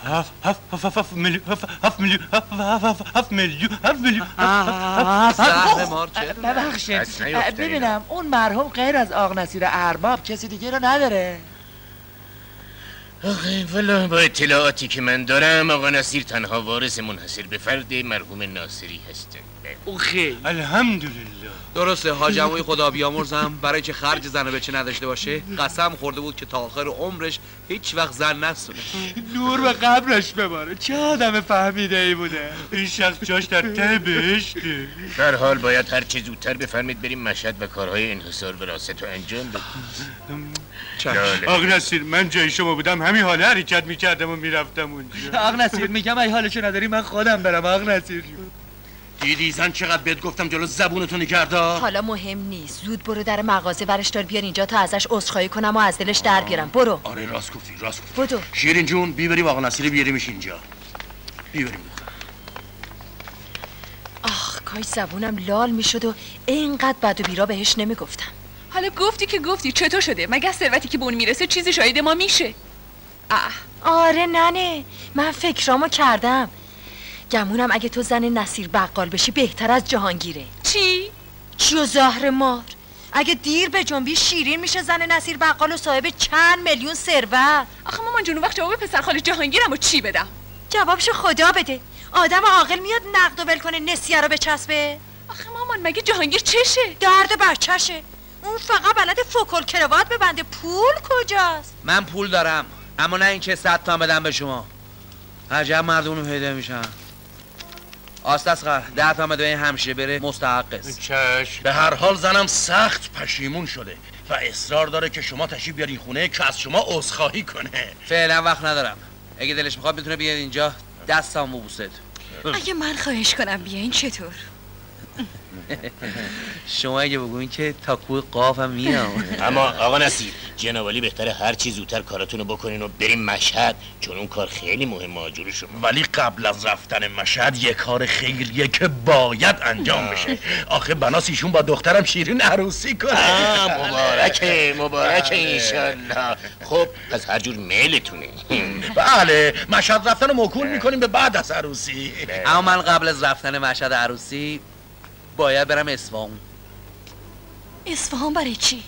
هفت میلیون هفت میلیون هفت میلیون هفت میلیون ببخشید ببینم اون مرحوم غیر از آق نصیر ارباب کسی دیگه رو نداره آخه والا با اطلاعاتی که من دارم آقا نصیر تنها وارث منحصر به فرد مرحوم ناصری هستن اون خیلی الحمدلله. درسته حاجموی خدا بیامرزم. برای که خرج زن بچه نداشته باشه؟ قسم خورده بود که تا آخر عمرش هیچ وقت زن نسونه نور به قبرش بباره. چه آدم فهمیده ای بوده؟ این شخص جاش در ته بهشته. در حال باید هر چه زودتر بفرمید بریم مشهد و کارهای انحصار وراثت رو انجام بدیم. آقا نصیر من جای شما بودم همین حاله حرکت می‌کردم و می‌رفتم اونجا. [laughs] آق نصیر میگم ای حالشو نداری من خودم برم آق نصیر دیدی زن چقدر بهت گفتم جلو زبونتو نگردا حالا مهم نیست زود برو در مغازه ورش دار بیار اینجا تا ازش عذرخواهی کنم و از دلش در بیارم. برو. آره راست گفتی راست گفتی. بدو شیرین جون بیبریم آقا نصیری بیاریمش اینجا. بیبریم. آخ کاش زبونم لال می‌شد و اینقدر بد و بیرا بهش نمی‌گفتم. حالا گفتی که گفتی چطور شده؟ مگه ثروتی که به اون می‌رسه چیزی شاید ما میشه؟ اه آره ننه من فکرامو کردم. گمونم اگه تو زن نصیر بقال بشی بهتر از جهانگیره. چی؟ چی و زهر مار. اگه دیر به جنبی شیرین میشه زن نصیر بقال و صاحب چند میلیون ثروت. آخه مامان جون وقت جواب پسر خاله جهانگیرم و چی بدم؟ جوابشو خدا بده. آدم عاقل میاد نقد و ول کنه نسیه رو بچسبه. آخه مامان مگه جهانگیر چشه؟ درد بچشه اون فقط بلد فوکل کروات ببنده پول کجاست؟ من پول دارم اما نه اینکه صد تا بدم به شما. عجب مردم پیدا میشن. آست اسقر ده تا بده به این همشه بره مستحق است چشم. به هر حال زنم سخت پشیمون شده و اصرار داره که شما تشریف بیارین خونه که از شما عذرخواهی کنه. فعلا وقت ندارم. اگه دلش می‌خواد می‌تونه بیاد اینجا. دستم ببوسد اگه من خواهش کنم بیاین چطور؟ شما اگه بگوین که تا کوه قافم میام. اما آقا نصیر جنابالی بهتره هر چی زودتر کاراتونو بکنین و بریم مشهد چون اون کار خیلی مهمه آجور شما. ولی قبل از رفتن مشهد یه کار خیریه که باید انجام بشه. آخه بناس ایشون با دخترم شیرین عروسی کنه. مبارکه مبارکه انشالله خب پس هر جور میلتونه. بله مشهد رفتن رو موکول می‌کنیم به بعد از عروسی. اما من قبل از رفتن مشهد عروسی باید برم اصفهان اصفهان برای چی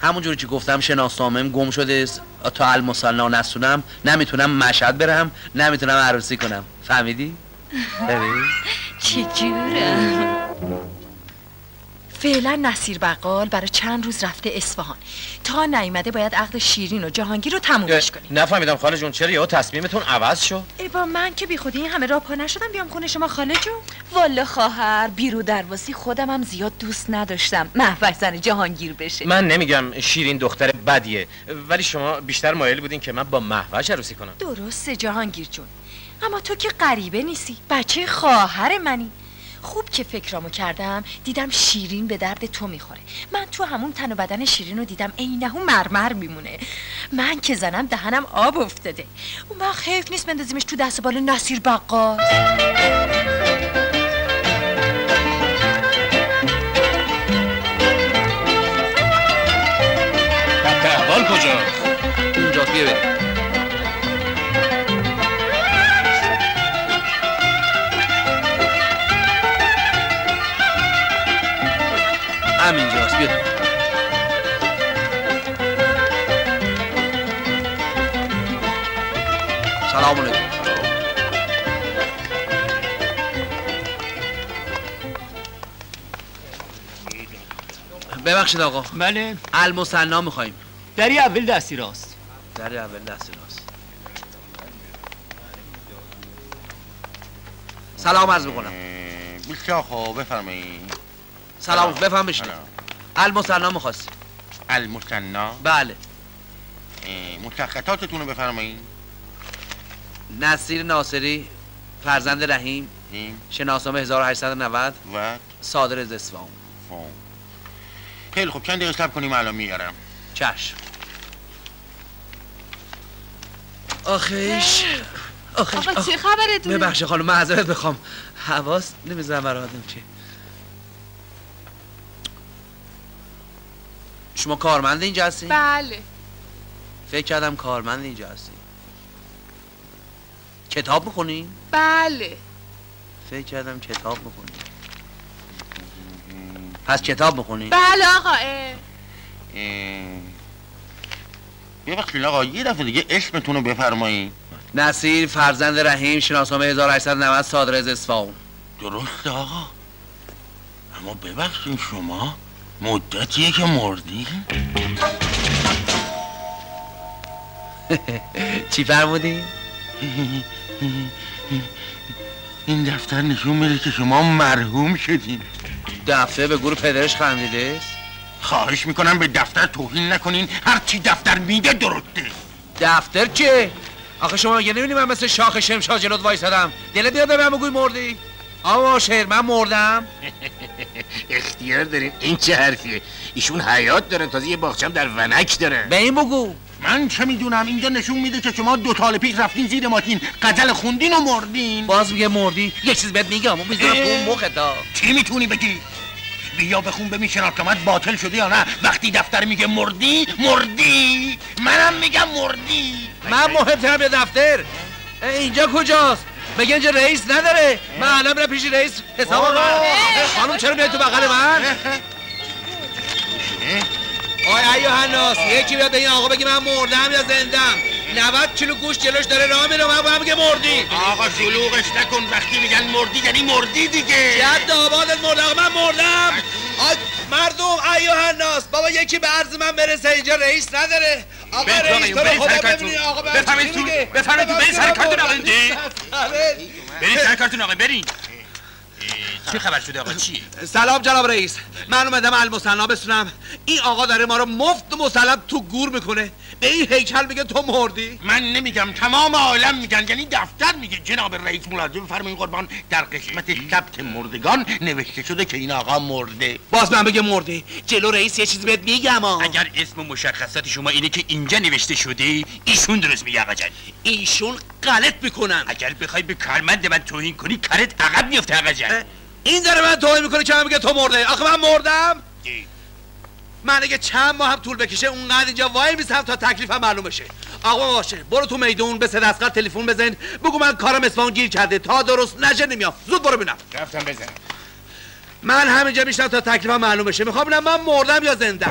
همونجوری که گفتم شناسنامه‌ام گم شده. تا المصلا نسونم نمی‌تونم مشهد برم نمی‌تونم عروسی کنم فهمیدی؟ [laughs] چجورم [laughs] فعلا نصیر بقال برای چند روز رفته اصفهان. تا نیومده باید عقد شیرین و جهانگیر رو تمومش کنیم نفهمیدم خاله جون چرا یهو تصمیمتون عوض شد؟ ای با من که بی خودی این همه راه پا نشدم بیام خونه شما خاله جون. والا خواهر بیرو درواسی خودم هم زیاد دوست نداشتم. محوش زن جهانگیر بشه. من نمیگم شیرین دختر بدیه ولی شما بیشتر مایل بودین که من با محوش عروسی کنم. درسته جهانگیر جون. اما تو که غریبه نیستی. بچه خواهر منی. خوب که فکرامو کردم دیدم شیرین به درد تو می‌خوره. من تو همون تن و بدن شیرین رو دیدم عینهو مرمر میمونه. من که زنم دهنم آب افتاده. اون وقت خیف نیست بندازیمش تو دست بال نصیر بقال. کجا؟ اونجا بیا همینجاست بیا. سلام علیکم. ببخشید آقا. بله. المثنا می‌خوایم. دری اول دستی راست. در اول دست راست. سلام عرض می‌کنم. بسیار خوب بفرمایید. سلام بفهم بشین المثنا می‌خواست المثنا بله. مشخصاتتون رو بفرمایید نصیر ناصری فرزند رحیم شناسنامه 1890 و صادر از اصفهان خیلی خوب چند دقیقه صبر کنیم الان میارم. چشم. آخیش. آخیش آقا آخ. چه خبرتونه؟ ببخشید خانم معذرت بخوام حواس نمی‌زنم برای آدم چی. شما کارمند اینجا هستین؟ بله. فکر کردم کارمند اینجا هستین. کتاب می‌خونین؟ بله. فکر کردم کتاب می‌خونین پس کتاب می‌خونین؟ بله آقا اه. اه، یه وقت آقا یه دفعه دیگه اسمتون رو بفرمایید نصیر فرزند رحیم شناسنامه 1890 صادر از اصفهان درسته آقا. اما ببخشید شما. مدتیه که مردی چی فرمودین؟ این دفتر نشون میده که شما مرحوم شدین دفعه به گروه پدرش خندیده است خواهش می‌کنم به دفتر توهین نکنین هر چی دفتر میگه درسته دفتر چه؟ آخه شما مگه نمی‌دونی من مثل شاخ شمشاد جلوت وایسادم دلت میاد به من بگوی مردی؟ آقا شیر من مردم. [laughs] اختیار دارین این چه حرفیه؟ ایشون حیات دارن تازه یه باغچم در ونک دارن به این بگو. من چه می‌دونم؟ اینجا نشون میده که شما دو سال پیش رفتین زیر ماشین غزل خوندین و مردین. باز میگه مردی. یه چیز بهت میگم و می‌ذارم تو اون ها. چی می‌تونی بگی؟ بیا بخون ببین شناسنامت باطل شده یا نه. وقتی دفتر میگه مردی مردی. منم میگم مردی. من مهمترم به دفتر. اینجا کجاست؟ مگه اینجا رئیس نداره. من الان برم پیش رئیس حساب. من. خانم چرا میاد تو بغل من؟ آی ایو هناس یکی بیاد به این آقا بگی من مردم یا زندم. 90 کیلو گوش جلوش داره راه میره من باید میگه مردی. آقا شلوغش نکن. وقتی میگن مردی یعنی مردی دیگه. جد آبادت مرده. آقا من مردم. مردم ایو هناس بابا یکی به عرض من برسه. اینجا رئیس نداره. آقا رئیس تو رو خدا. ببینی. آقا بفرمایید تو-. بفرمایید تو، برید سر کارتون آقا. آقایون، برین سر کارتون آقا برین. چه خبر شده آقا؟ چیه سلام جناب رئیس. من اومدم المثنا بسونم. این آقا داره ما رو مفت مسلم تو گور می‌کنه. به این هیکل میگه تو مردی؟ من نمیگم تمام عالم میگن. یعنی دفتر میگه. جناب رئیس ملازم فرمایین قربان در قسمت ثبت مردگان نوشته شده که این آقا مرده. باز من بگه مردی جلو رئیس یه چیزی بهت میگم. اگر اسم و مشخصات شما اینه که اینجا نوشته شده ایشون درست میگه آقا جان. ایشون غلط می‌کنن. اگر بخوای به کارمند من توهین کنی کارت عقب میفته آقا جان. این داره من توهین می‌کنه که من میگه تو مرده. آخه من مردم. من اگه چند ماه هم طول بکشه اونقدر اینجا وای میسم تا تکلیفم معلوم بشه. آقا باشه برو تو میدون به دستگاه تلفن بزن بگو من کارم اصفهان گیر کرده تا درست نشه نمیام. زود برو ببینم. رفتم بزن من همینجا میشم تا تکلیفم معلوم بشه. می‌خوام ببینم من مردم یا زنده؟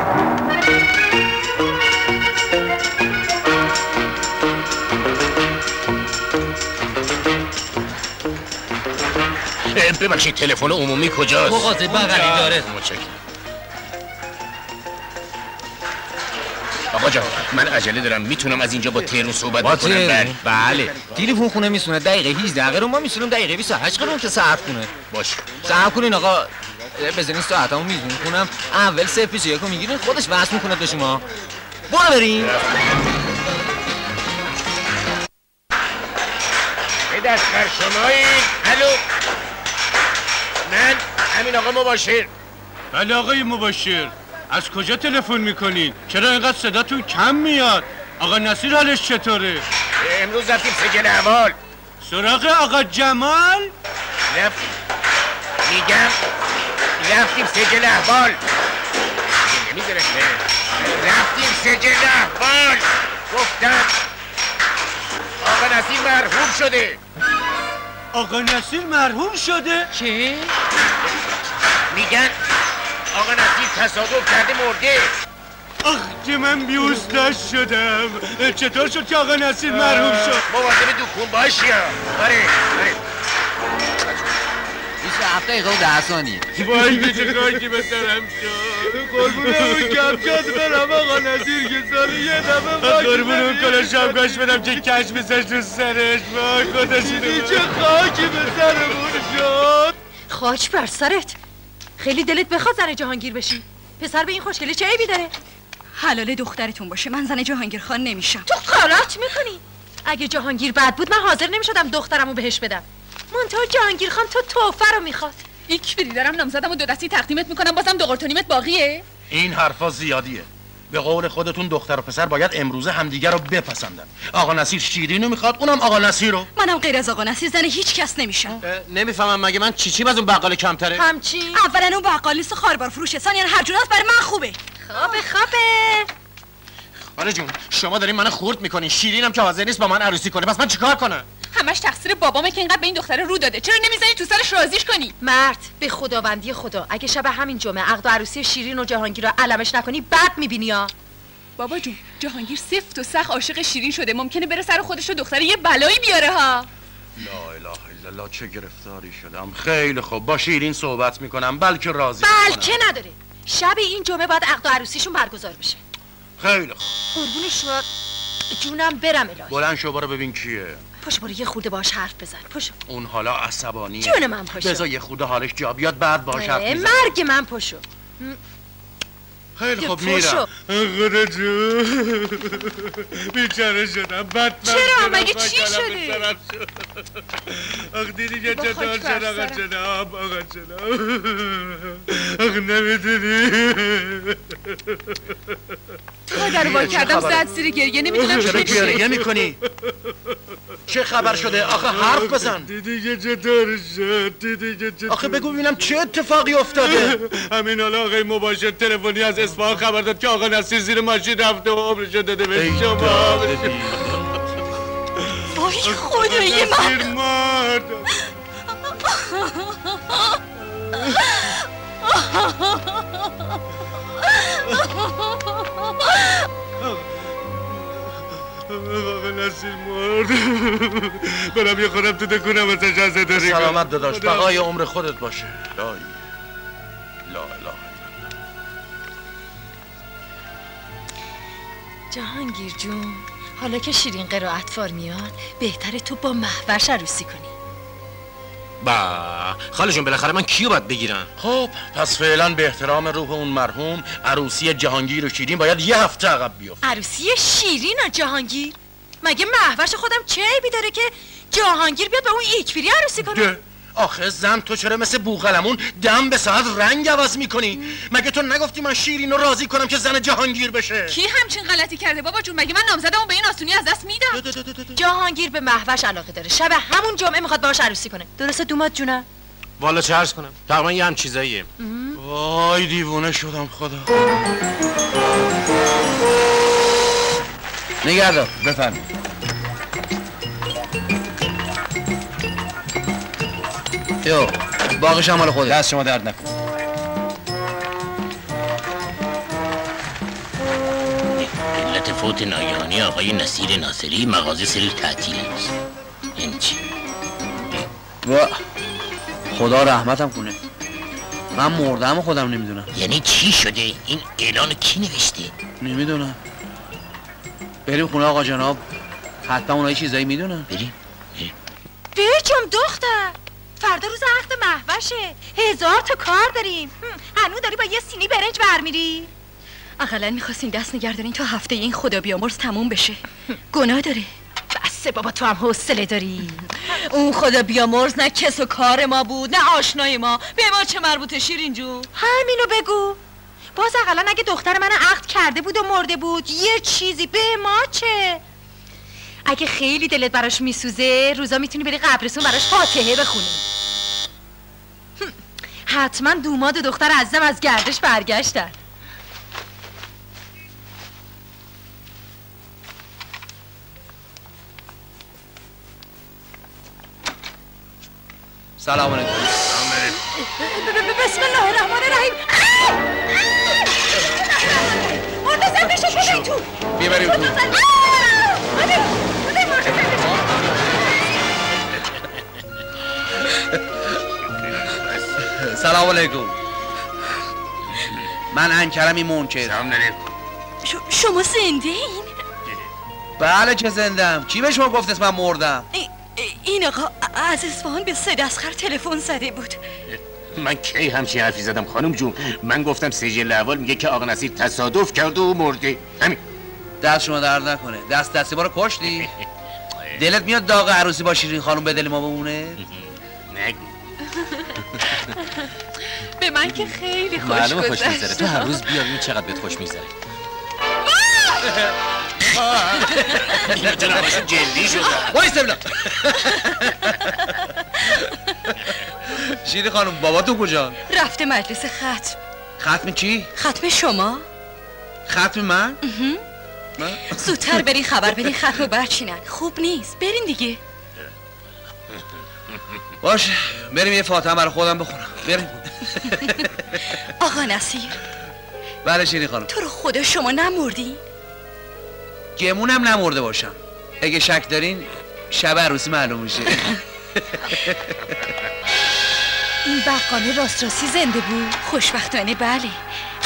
ببخشید تلفن عمومی کجاست؟ مغازه بغلی داره. متشکرم. آقا جان من عجله دارم. می‌تونم از اینجا با تهرون صحبت با بکنم تهرون؟ بله. بله. تلفن خونه میسونه. دقیقه 18 دقیقه رو ما میسونیم. دقیقه 28 قرون که صرف کنه. باش صرف کنین آقا. بزنین ساعتمو میزون کنم اول سه پیش یکو می‌گیرین خودش وصل می‌کنه به شما. برو بریم. به دست بر شمایی. الو. من همین آقا مباشر. بله آقای مباشر. از کجا تلفن می‌کنید؟ چرا اینقدر صداتون کم میاد؟ آقا نصیر حالش چطوره؟ امروز رفتیم سجل احوال سراغ آقا جمال؟ رفت میگم رفتیم سجل احوال نمی‌ذاره رفتیم سجله باش گفتم آقا نسیم مرحوم شده آقا نسیر مرحوم شده چه؟ میگن آقا نسیم تصادف کرده مرده. آخ که من بیوستش شدم چطور شد که آقا نسیر مرحوم شد؟ مواظب دوکون باشی. ها. آره آره. 27 دقیقه و 10 ثانیه. وای به چه خاکی به سرم شد؟ قربون اون کم کت برم آقا نسیر که سال یه دفعه قربون اون کلا شمگاش بدم که کش میسش تو سرش. وای خودش چه خاکی به سرمون شد؟ خاک بر سرت. خیلی دلت بخواد زن جهانگیر بشی. پسر به این خوشگلی چه عیبی داره؟ حلال دخترتون باشه من زن جهانگیر خان نمیشم. تو قارت می‌کنی؟ اگه جهانگیر بد بود من حاضر نمی‌شدم دخترمو بهش بدم. منتها جهانگیر خان تو توفه رو می‌خواد. یک بری دارم نامزدم و دو دستی تقدیمت می‌کنم بازم دو قرتونیمت باقیه؟ این حرفا زیادیه. به قول خودتون دختر و پسر باید امروزه همدیگر رو بپسندن. آقا نصیر شیرینو می‌خواد اونم آقا نصیر رو. منم غیر از آقا نصیر زن هیچ کس نمیشم. نمی‌فهمم مگه من چی چیم از اون بقال کمتره؟ همچی؟ اولا اون بقال نیست خاربار فروشه. ثانیا هر جورات برای من خوبه. خوابه خوابه آره جون شما دارین منو خورد می‌کنین. شیرینم که حاضر نیست با من عروسی کنه. پس من چیکار کنم؟ همش تقصیر بابامه که اینقدر به این دختره رو داده. چرا نمی‌زنی تو سرش رازیش کنی؟ مرد به خداوندی خدا اگه شب همین جمعه عقد و عروسی شیرین و جهانگیر رو علمش نکنی بد می‌بینی ها. بابا جون جهانگیر سفت و سخت عاشق شیرین شده. ممکنه بره سر خودش و دختره یه بلایی بیاره ها. لا اله الا الله چه گرفتاری شدم. خیلی خوب با شیرین صحبت می‌کنم بلکه راضی بلکه نداره. شب این جمعه باید عقد و عروسیشون برگزار بشه. خیلی خوب. قربون شما جونم برم الهی بلند شو برو ببین کیه. پاشو برو یه خورده باش حرف بزن. پاشو اون حالا عصبانیه. جون من پاشو بذار یه خورده حالش جا بیاد بعد باش حرف میزن مرگ من پاشو خیلی خوب. میرم. خدا جون. بیچاره شدم. بدبخت چرا؟ مگه چی شده؟ آخ دیدی که چطور شد آقا. جناب آقا جناب. آخ نمی‌دونی. رو وا کردم زد زیر گریه. نمی‌دونم چرا چی گریه بشه می‌کنی؟ چه خبر شده؟ آخه حرف بزن. دیدی که چطور شد دیدی که چطور آخه بگو ببینم چه اتفاقی افتاده. [laughs] همین حالا آقای مباشر تلفنی از اصفهان خبر داد که آقا نصیر زیر ماشین رفته و عمرشو داده به شما. وای خدای من. مرد. [laughs] آقا نصیر مرد. برم یه خودم تو دکونم ازش عزه داری سلامت داداش بقای عمر خودت باشه. لا لا لا. جهانگیر جون حالا که شیرین قرائت فار میاد بهتره تو با محورش عروسی کنی. با خاله جون بالاخره من کیو باید بگیرم؟ خب پس فعلا به احترام روح اون مرحوم عروسی جهانگیر و شیرین باید یه هفته عقب بیفت عروسی شیرین و جهانگیر؟ مگه محورش خودم چه عیبی داره که جهانگیر بیاد به اون ایکبیری عروسی کنه؟ ده. آخه زن تو چرا مثل بوغلمون دم به ساعت رنگ عوض می‌کنی؟ مگه تو نگفتی من شیرین رو راضی کنم که زن جهانگیر بشه؟ کی همچین غلطی کرده بابا جون؟ مگه من نامزدم و به این آسونی از دست میدم. جهانگیر به محورش علاقه داره. شب همون جمعه می‌خواد باهاش عروسی کنه. درسته دومات جونم والا چه عرض کنم؟ تقریبا یه هم چیزاییه. وای دیوونه شدم خدا. نگردار بفرمایید. یو باقیش هم مال خودت. دست شما درد نکن علت فوت ناگهانی آقای نصیر ناصری مغازه سری تعطیل است. این چی؟ و خدا رحمتم کنه. من مردم خودم نمی‌دونم. یعنی چی شده؟ این اعلان کی نوشته؟ نمی‌دونم. بریم خونه آقا جناب. حتما اونایی چیزایی می‌دونن. بریم برجام دختر. فردا روز عقد محوشه. هزار تا کار داریم. هم، هنو داری با یه سینی برنج برمیری؟ اقلا می‌خواستین دست نگردارین تا هفته این خدا بیامرز تموم بشه. گناه داره. بسه بابا تو هم حوصله داری. اون خدا بیامرز نه کس و کار ما بود نه آشنای ما. به ما چه مربوطه شیرین جون همینو بگو. باز اقلا اگه دختر من عقد کرده بود و مرده بود؟ یه چیزی به ما چه؟ اگه خیلی دلت براش میسوزه روزا می‌تونی بری قبرستون براش فاتحه بخونی. حتما دوماد و دختر عزم از گردش برگشتن. سلام علیکم. بسم الله الرحمن الرحیم. مرتضی بشه تو. بیبریم تو. سلام علیکم. من انکرمی منکر سلام علیکم شما زنده این؟ بله که زندم. کی به شما گفت من مردم؟ این آقا از اصفهان به سید اسخر تلفن زده بود. من کی همچین حرفی زدم خانم جون؟ من گفتم سجل اول میگه که آقا نصیر تصادف کرد و مرده. همین. دست شما درد نکنه. دست دستی بارو کشتی. [laughs] دلت میاد داغ عروسی با شیرین خانم به دل ما بمونه؟ [laughs] نگو. [laughs] به من که خیلی خوش معلومه خوش گذشت. می‌ذاره تو هر روز بیا ببین چقدر بهت خوش می‌ذاره اینا جنابشون جلدی شدن وایس ببینم شیرین خانم باباتون کجا؟ رفته مجلس ختم. ختم چی؟ ختم شما. ختم من؟ من؟ زودتر برین خبر بدین ختم و برچینن. خوب نیست. برین دیگه. باش بریم یه فاطمه برای خودم بخورم. بریم. [laughs] آقا نصیر. بله شیرین خانم. تو رو خدا شما نمردی؟ گمونم نمرده باشم. اگه شک دارین شب عروسی معلوم میشه. [laughs] این بقاله راست راستی زنده بود. خوشبختانه بله.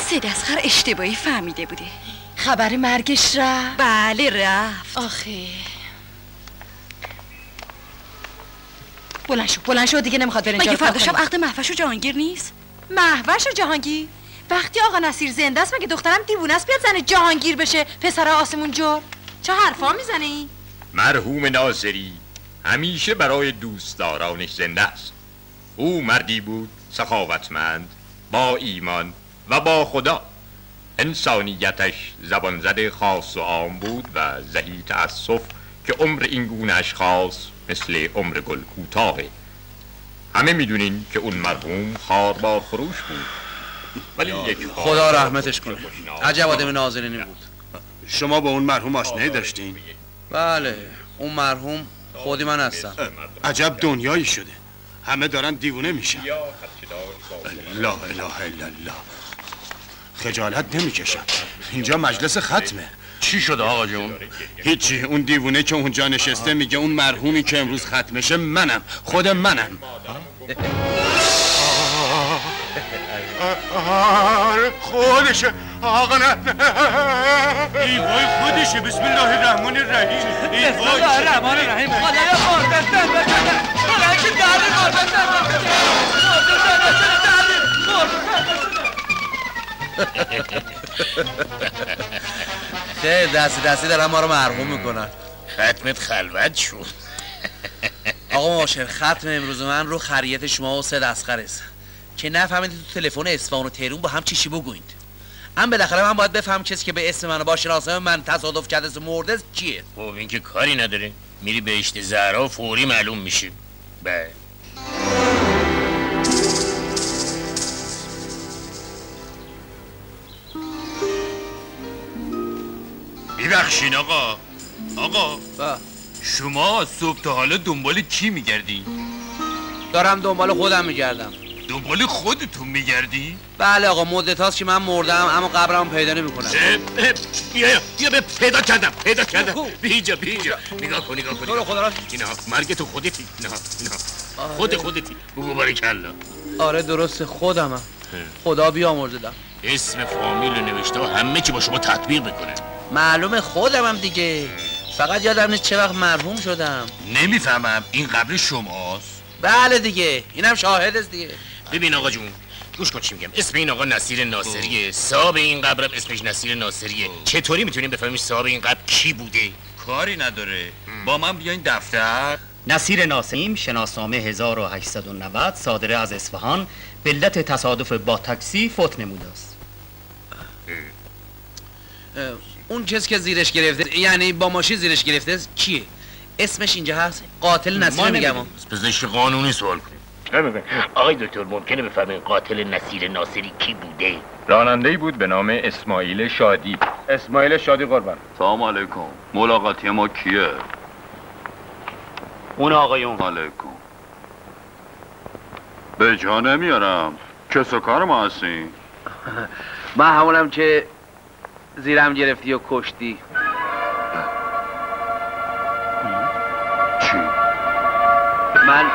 سید اسخر اشتباهی فهمیده بوده. خبر مرگش رفت. بله رفت. آخه. بلند شو بلند شو دیگه نمی‌خواد برین مگه فردا شب عقد محوش و جهانگیر نیست؟ محوش و جهانگیر؟ وقتی آقا نصیر زنده است مگه دخترم دیوونه است بیاد زن جهانگیر بشه؟ پسر آسمون جور. چه حرفا می‌زنه این مرحوم ناصری همیشه برای دوستدارانش زنده است. او مردی بود سخاوتمند با ایمان و با خدا. انسانیتش زبان زده خاص و عام بود و زهی تأسف که عمر این گونه اشخاص مثل عمر گل کوتاهه همه می‌دونین که اون مرحوم خاربار فروش بود. ولی یک خدا رحمتش کنه. عجب آدم نازنینی بود. شما با اون مرحوم آشنایی داشتین؟ بله اون مرحوم خودی من هستم. عجب دنیایی شده. همه دارن دیوونه میشن. لا اله الا الله. خجالت نمی‌کشم. اینجا مجلس ختمه. چی شده آقا جون؟ هیچی اون دیوونه که اونجا نشسته میگه اون مرحومی که امروز ختمشه منم خود منم. آره خودشه. آقا نه. ای وای خودشه. بسم الله الرحمن الرحیم. ای بسم الله الرحمن الرحیم. خدایا مردستن بکنه خدایا که دردی مردستن بکنه خیلی دستی دستی دارن ما رو مرحوم می‌کنن. ختمت خلوت شد آقا ماشر ختم امروز من رو خریت شما و سه دستخر است که نفهمیدید تو تلفن اصفهان و تهرون با هم چیشی بگویید هم بالاخره من باید بفهم کسی که به اسم من و با شناسه من تصادف کرده است و مرده کیه خب این که کاری نداره میری به اشت زهرا فوری معلوم میشه بله. ببخشین آقا. آقا با. شما صبح تا حالا دنبال کی میگردی؟ دارم دنبال خودم میگردم. دنبال خودتون میگردی؟ بله آقا مدت هاست که من مردم اما قبرم پیدا نمی‌کنم. بیا بیا بیا پیدا کردم پیدا کردم. بیا بیا. اینجا نگاه کن نگاه کن. تو خدا راست اینا مرگ تو خودتی. نه نه. خود خودتی. بگو باریکلا آره درست. خودمم. خدا بیامرزدم اسم فامیل نوشته و همه چی با شما تطبیق بکنه معلومه خودمم دیگه. فقط یادم نیست چه وقت مرحوم شدم. نمی‌فهمم. این قبر شماست. بله دیگه. اینم شاهد است دیگه. ببین آقا جون گوش کن چی میگم. اسم این آقا نصیر ناصریه. صاحب این قبرم اسمش نصیر ناصریه. چطوری می‌تونیم بفهمیم صاحب این قبر کی بوده؟ کاری نداره. با من بیاین دفتر. نصیر ناسیم شناسنامه 1890 صادره از اصفهان به علت تصادف با تاکسی فوت نموده است. اون کسی که زیرش گرفته یعنی با ماشین زیرش گرفته کیه؟ اسمش اینجا هست؟ قاتل نصیر میگم. از پزشک قانونی سوال کنیم. آقای دکتر ممکنه بفهمین قاتل نصیر ناصری کی بوده؟ راننده بود به نام اسماعیل شادی. اسماعیل شادی قربان. سلام علیکم. ملاقاتی ما کیه؟ اون آقایون علیکم. به جا نمیارم. کس و کار ما هستی من همونم که زیرم گرفتی و کشتی چی؟ من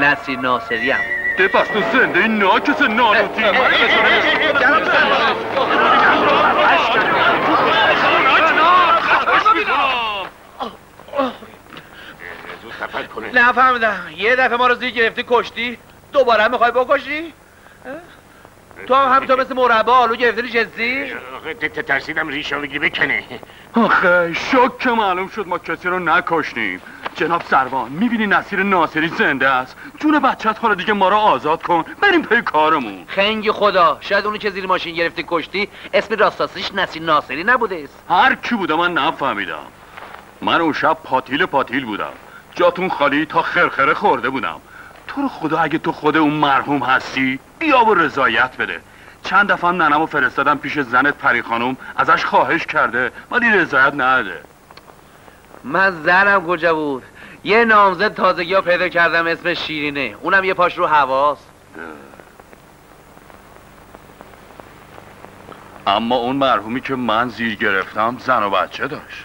نصیر ناصری هم ده پس تو زنده ناکس نانوتی نه فهمیدم یه دفعه ما رو زیر گرفتی کشتی دوباره هم می‌خوای بکشی؟ تو هم همینطور مثل مربا آلو گرفتی جزی ترسیدم ریشا بگیری بکنه. آخه شک که معلوم شد ما کسی رو نکشتیم جناب سروان می‌بینی نصیر ناصری زنده است؟ جون بچت حالا دیگه ما رو آزاد کن. بریم پی کارمون. خنگ خدا شاید اونی که زیر ماشین گرفتی کشتی اسم راستاسیش نصیر ناصری نبوده است هر کی بوده من نفهمیدم. من اون شب پاتیل پاتیل بودم. جاتون خالی تا خرخره خورده بودم. تو رو خدا اگه تو خود اون مرحوم هستی بیا و رضایت بده. چند دفعه هم ننمو فرستادم پیش زنت پری خانم ازش خواهش کرده ولی رضایت نده. من زنم کجا بود یه نامزد تازگی ها پیدا کردم اسم شیرینه. اونم یه پاش رو هواست. اما اون مرحومی که من زیر گرفتم زن و بچه داشت.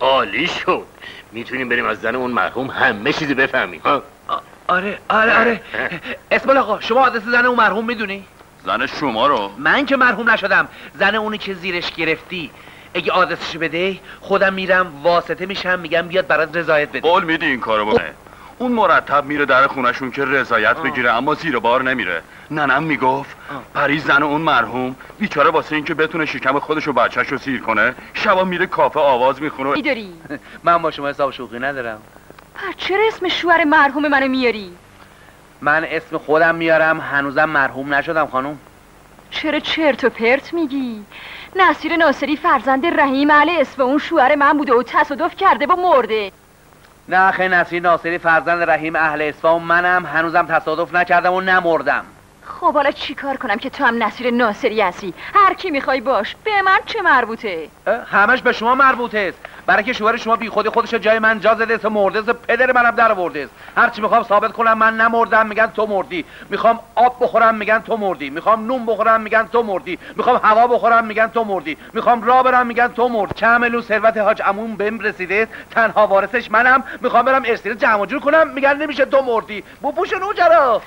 عالی شد. می‌تونیم بریم از زن اون مرحوم همه چیزی بفهمیم. ها؟ آره آره آره. اسم آقا شما آدرس زن اون مرحوم می‌دونی؟ زن شما رو؟ من که مرحوم نشدم. زن اونی که زیرش گرفتی. اگه آدرسش بده خودم میرم واسطه میشم میگم بیاد برات رضایت بده. قول میدی این کارو بکنه. اون مرتب میره در خونشون که رضایت بگیره اما زیر بار نمیره. ننم می‌گفت پری زن اون مرحوم بیچاره واسه اینکه بتونه شکم خودش و بچهش رو سیر کنه شبا میره کافه آواز می‌خونه. چی داری؟ [laughs] من با شما حساب شوخی ندارم. پر چرا اسم شوهر مرحوم منو میاری؟ من اسم خودم میارم هنوزم مرحوم نشدم خانم چرا چرت و پرت میگی؟ نصیر ناصری فرزند رحیم اهل اسم اون شوهر من بوده و تصادف کرده و مرده نه خیلی نصیر ناصری فرزند رحیم اهل اصفهان منم هنوزم تصادف نکردم و نمردم خب حالا چی کار کنم که تو هم نصیر ناصری هستی؟ هر کی می‌خوای باش به من چه مربوطه؟ همش به شما مربوطه. است برای که شوهر شما بی خودی خودش جای من جا زده است مرده پدر منم در آورده هر چی می‌خوام ثابت کنم من نمردم میگن تو مردی. می‌خوام آب بخورم میگن تو مردی. می‌خوام نون بخورم میگن تو مردی. می‌خوام هوا بخورم میگن تو مردی. می‌خوام راه برم میگن تو مرد میلیون ثروت حاج عموم بهم رسیده تنها وارثش منم. می‌خوام برم ارسیل جمع جور کنم. میگن نمیشه تو مردی. بو پوش نوجرا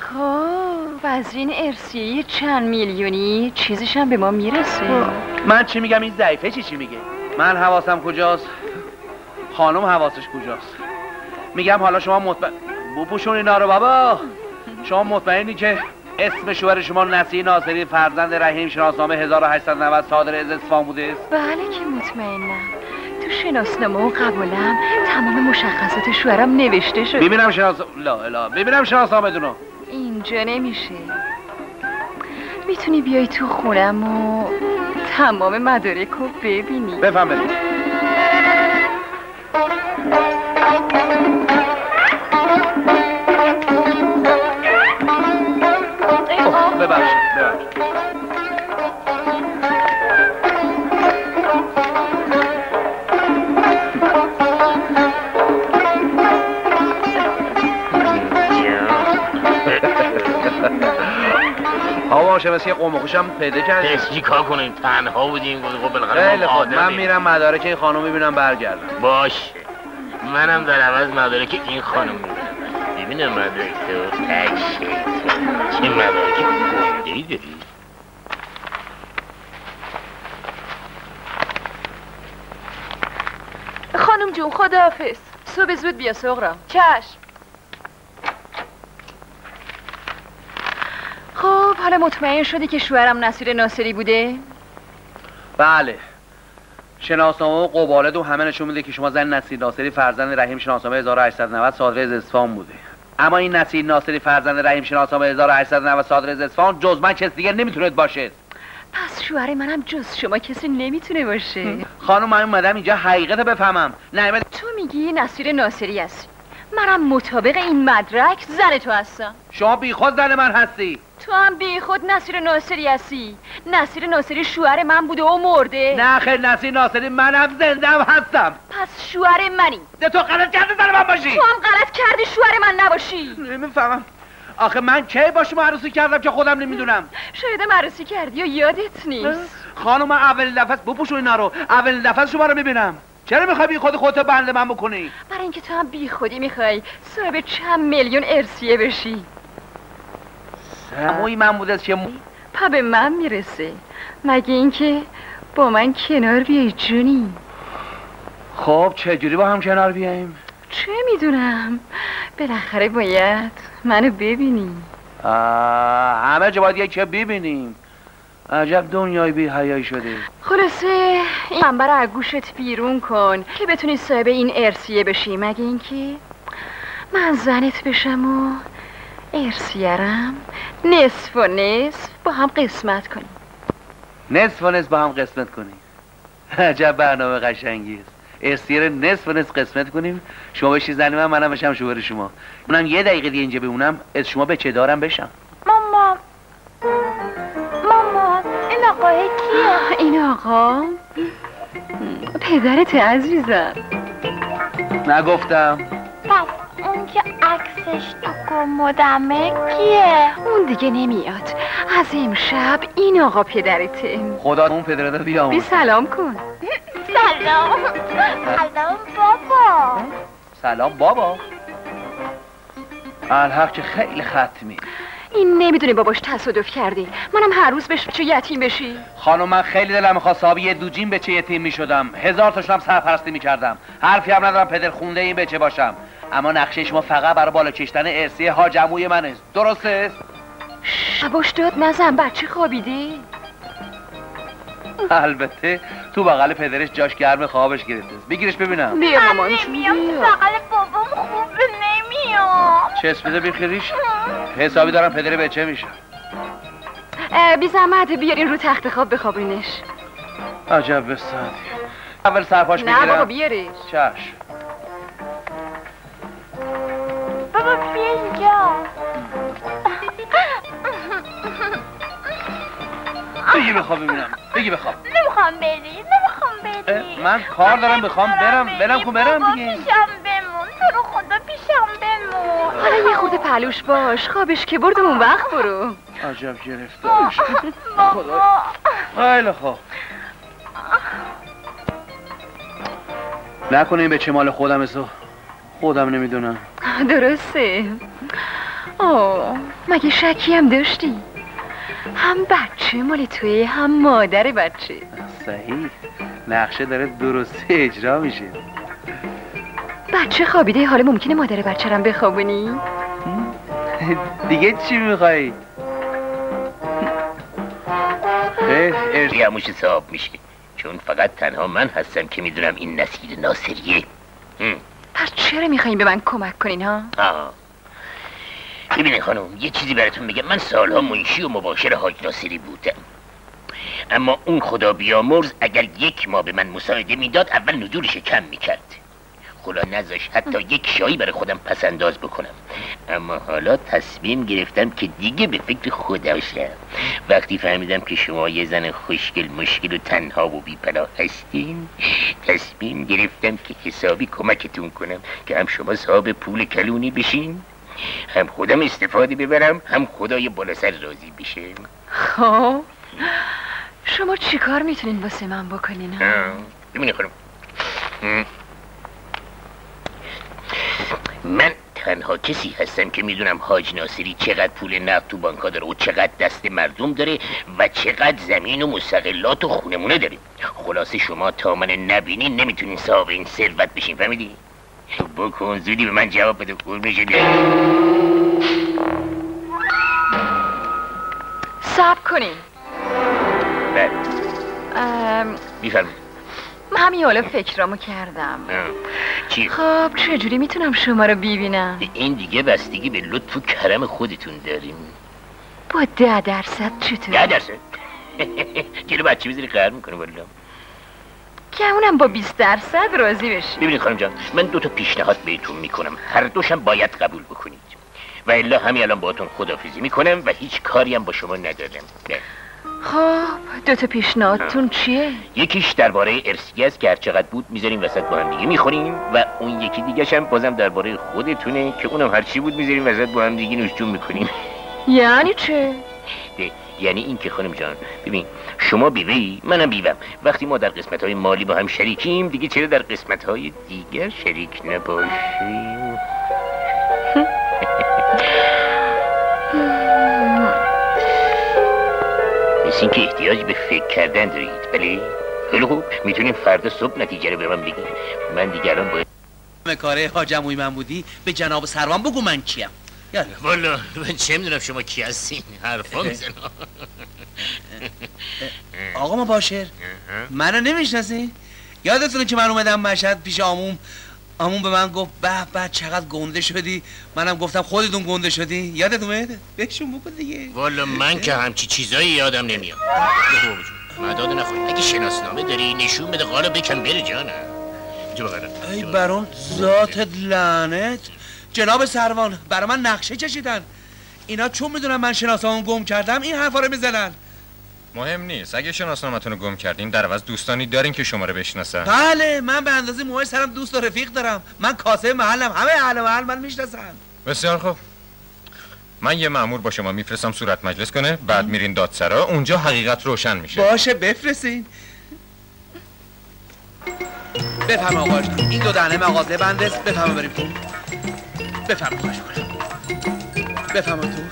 خب از این ارسیه چند میلیونی چیزش هم به ما می‌رسه. من چی میگم؟ این ضعیفه چی چی میگه؟ من حواسم کجاست؟ خانم حواسش کجاست؟ میگم حالا شما مطمئن بپوشون اینا رو بابا. شما مطمئنی که اسم شوهر شما نصیر ناصری فرزند رحیم شناسنامه 1890 صادر از اصفهان بوده است؟ بله که مطمئنم. تو شناسنامه و قبولم تمام مشخصات شوهرم نوشته شد. ببینم شناس لا لا ببینم شناسنامه دونو. اینجا نمیشه. می‌تونی بیای تو خونم و تمام مدارک رو ببینی. بفهم خب، ببخشید. هوا شمسی قوم خوشم پیدا کرد پس چی کار کنیم؟ تنها بودیم. گفت خب بالاخره خیلی خوب من. میرم مدارک این خانم می‌بینم برگردم. باش. منم در عوض مدارک این خانم می‌بینم. ببینم مدارک تو. چه مدارک گنده ای داری؟ خانم جون خداحافظ. صبح زود بیا سغرا چشم خب حالا مطمئن شدی که شوهرم نصیر ناصری بوده؟ بله. شناسنامه و قبالت و همه نشون میده که شما زن نصیر ناصری فرزند رحیم شناسنامه 1890 صادر از اصفهان بوده. اما این نصیر ناصری فرزند رحیم شناسنامه 1890 صادر از اصفهان جز من کس دیگر نمی‌تونه باشه. پس شوهر منم جز شما کسی نمی‌تونه باشه. [laughs] خانم من اومدم اینجا حقیقت بفهمم. نه تو میگی نصیر ناصری هستی. منم مطابق این مدرک زن تو هستم. شما بیخود زن من هستی. تو هم بی خود نصیر ناصری هستی. نصیر ناصری شوهر من بوده و مرده. نه خیر نصیر ناصری منم زنده هم هستم. پس شوهر منی. ده تو غلط کردی زن من باشی. تو هم غلط کردی شوهر من نباشی. نمی‌فهمم. آخه من کی با شما عروسی کردم که خودم نمی‌دونم؟ شاید عروسی کردی و یادت نیست. خانم اول نفس بپوشون اینا رو. اول نفس شما رو می‌بینم. چرا می‌خوای بی خود خودت بنده من بکنی؟ برای اینکه تو هم بی خودی می‌خوای صاحب چند میلیون ارسیه بشی. موی من بوده چه مو... پا به من می‌رسه. مگه اینکه با من کنار بیای جونی؟ خب چجوری با هم کنار بیاییم؟ چه می‌دونم. بالاخره باید منو ببینی. همه جا باید یکی ببینیم. عجب دنیای بی حیایی شده خلاصه این منبر از گوشت بیرون کن که بتونی صاحب این ارسیه بشی. مگه اینکه من زنت بشم و ارسیرم نصف و نصف با هم قسمت کنیم. نصف و نصف با هم قسمت کنیم. عجب برنامه قشنگی است. ارسیه رو نصف و نصف قسمت کنیم. شما بشی زن من منم بشم شوهر شما. اونم یه دقیقه دیگه اینجا بمونم. از شما به چه دارم بشم. ماما. ماما این آقا کیه؟ [gasps] این آقا؟ پدرت عزیزم. نگفتم. پس اون که عکسش تو کمدمه کیه؟ اون دیگه نمیاد. از امشب این آقا پدرته. خدا اون پدرت رو بیامون بی سلام کن. سلام. سلام بابا. سلام بابا. الحق که خیلی ختمی. این نمی‌دونه باباش تصادف کرده منم هر روز بهش چه یتیم بشی. خانم من خیلی دلم می‌خواست صاحب یه دوجین بچه یتیم می‌شدم. هزار تاشون هم سرپرستی می‌کردم. حرفی هم ندارم پدر خونده این بچه باشم. اما نقشه شما فقط برای بالا کشتن ارسی هاجموی منه. درسته؟ شباش داد نزن بچه خوابیده البته تو بغل پدرش جاش گرم خوابش گرفته. بگیرش ببینم. بیا مامان نمیام تو بغل بابام خوب نمیام. چسبیده بیخیریش حسابی دارم پدر بچه میشم بی زحمت بیارین رو تخت خواب بخوابونش عجب به ساعتی. اول سرپاش نه بگیرم. بابا بیارش. چشم. بگی بخواب ببینم. بگی بخواب. نمی‌خوام بری نمی‌خوام بری. من کار دارم بخوام برم. برم کو برم بابا دیگه. پیشم بمون. تو رو خدا پیشم بمون. حالا یه خورده پلوش باش. خوابش که برد اون وقت برو. عجب گرفتارش. خدا خیلی خوب. نکنه این به چه مال خودم تو خودم نمی‌دونم. درسته. آه مگه شکی هم داشتی؟ هم بچه مال توی هم مادر بچه صحیح نقشه داره درسته اجرا میشه بچه خوابیده حالا ممکنه مادر بچه رم بخوابونی دیگه چی میخوایی؟ خیر ارز بیاموش صاحب میشه چون فقط تنها من هستم که می‌دونم این نسیر ناصریه هم. پس چرا می‌خواین به من کمک کنین ها؟ آه. ببینید خانم یه چیزی براتون بگم. من سالها منشی و مباشر حاج ناصری بودم. اما اون خدا بیامرز اگر یک ماه به من مساعده می‌داد اول نزولش کم می‌کرد. خدا نذاش حتی یک شایی برای خودم پس انداز بکنم. اما حالا تصمیم گرفتم که دیگه به فکر خودشم وقتی فهمیدم که شما یه زن خوشگل مشکل و تنها و بیپناه هستین تصمیم گرفتم که حسابی کمکتون کنم که هم شما صاحب پول کلونی بشین. هم خودم استفاده ببرم هم خدای بالا سر راضی بشه. خب شما چیکار می‌تونین واسه من بکنین ببینی خانم. من تنها کسی هستم که می‌دونم حاج ناصری چقدر پول نقد تو بانکا داره و چقدر دست مردم داره و چقدر زمین و مستقلات و خونمونه داره. خلاصه شما تا من نبینین نمی‌تونین صاحب این ثروت بشین فهمیدی؟ بکن زودی به من جواب بده قربون شدی. صبر کنین. بله. ام، میفرمایید. من همین حالا فکرامو کردم. چی؟ خب چجوری می‌تونم شما رو ببینم؟ این دیگه بستگی به لطف و کرم خودتون داریم. با ده درصد چطور؟ ده درصد؟ [laughs] جلو بچه بذاری قهر می‌کنه والا گمونم با 20 درصد راضی بشی ببینید خانم جان من دو تا پیشنهاد بهتون می‌کنم هر دوشم باید قبول بکنید و الا همین الان باهاتون خدافزی می‌کنم و هیچ کاری هم با شما ندارم نه. خب دو تا پیشنهادتون چیه؟ یکیش درباره ارسیه است که هر چقدر بود می‌ذاریم وسط با هم دیگه می‌خوریم و اون یکی دیگه هم بازم درباره خودتونه که اونم هر چی بود می‌ذاریم وسط با هم دیگه نوشجون می‌کنیم یعنی چه؟ [laughs] ده. یعنی این که خانم جان ببین شما بیوهی منم بیوم. وقتی ما در قسمت های مالی با هم شریکیم دیگه چرا در قسمت های دیگر شریک نباشیم؟ [laughs] مثل اینکه احتیاج به فکر کردن دارید بله خیلی خوب. می‌تونیم فردا صبح نتیجه رو به من بگیم من دیگران باید کاره حاجموی من بودی به جناب سروان بگو من کیم. والا من چه می‌دونم شما کی هستین؟ حرفا می‌زنم. آقا مباشر. منو نمی‌شناسی؟ یادتونه که من اومدم مشهد پیش آموم. آمون به من گفت به به چقدر گنده شدی. منم گفتم خودتون گنده شدی. یادت اومده بهشون بکن دیگه. والا من که همچی چیزایی یادم نمیاد. مداد نخور اگه شناسنامه داری نشون بده قالا بکن بره جانم ای برون ذات لعنت. جناب سروان برا من نقشه کشیدن اینا چون می‌دونن من شناسامون گم کردم این حرفا رو می‌زنن. مهم نیست. اگه شناسنامتون رو گم کردین در عوض دوستانی دارین که شما رو بشناسن. بله من به اندازه موهای سرم دوست و رفیق دارم. من کاسه محلم همه اهل محل من می‌شناسن. بسیار خوب. من یه مأمور با شما میفرستم صورت مجلس کنه بعد میرین دادسرا. اونجا حقیقت روشن میشه. باشه بفرستین. بفهم آقاش این دو دهنه مغازه بنده است بفهم بریم. تو بفهم خواهش کنم بفهم تو.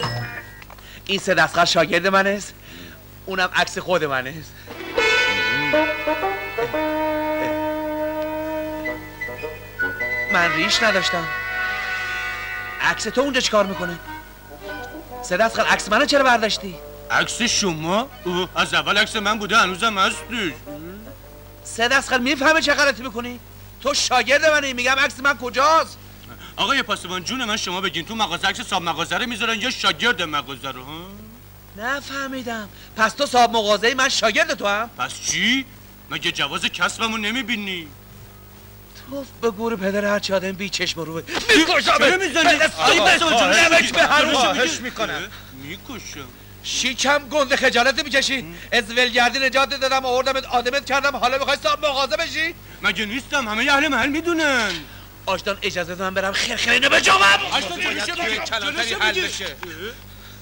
این سه دستقر شاگرد من است اونم عکس خود من است من ریش نداشتم. عکس تو اونجا چیکار می‌کنه؟ سه دستقر عکس منو چرا برداشتی؟ عکس شما؟ از اول عکس من بوده هنوزم هستش. سه دستقر می‌فهمه چه غلطی می‌کنی؟ تو شاگرد منی میگم عکس من کجاست؟ آقای پاسبان جون من شما بگین تو مغازه عکس صاحب مغازه رو می‌ذارن یا شاگرد مغازه رو ها؟ نفهمیدم. پس تو صاحب مغازه من شاگرد تو هم. پس چی؟ مگه جواز کسبمو نمی‌بینی؟ توف به گور پدر هر چی آدم بی چشم روه. چرا می‌زنی؟ نمک به هر خواهش می‌کنم می‌کشم. شیکم گنده خجالت می‌کشی. از ولگردی نجات دادم آوردمت آدمت کردم. حالا می‌خوای صاحب مغازه بشی؟ مگه نیستم؟ همه اهل محل می‌دونن. آشتان اجازه دادم برم خرخره اینو بجامم آشتان باید جلوشه توی بگیر. کلانتری جلوشه حل. بشه.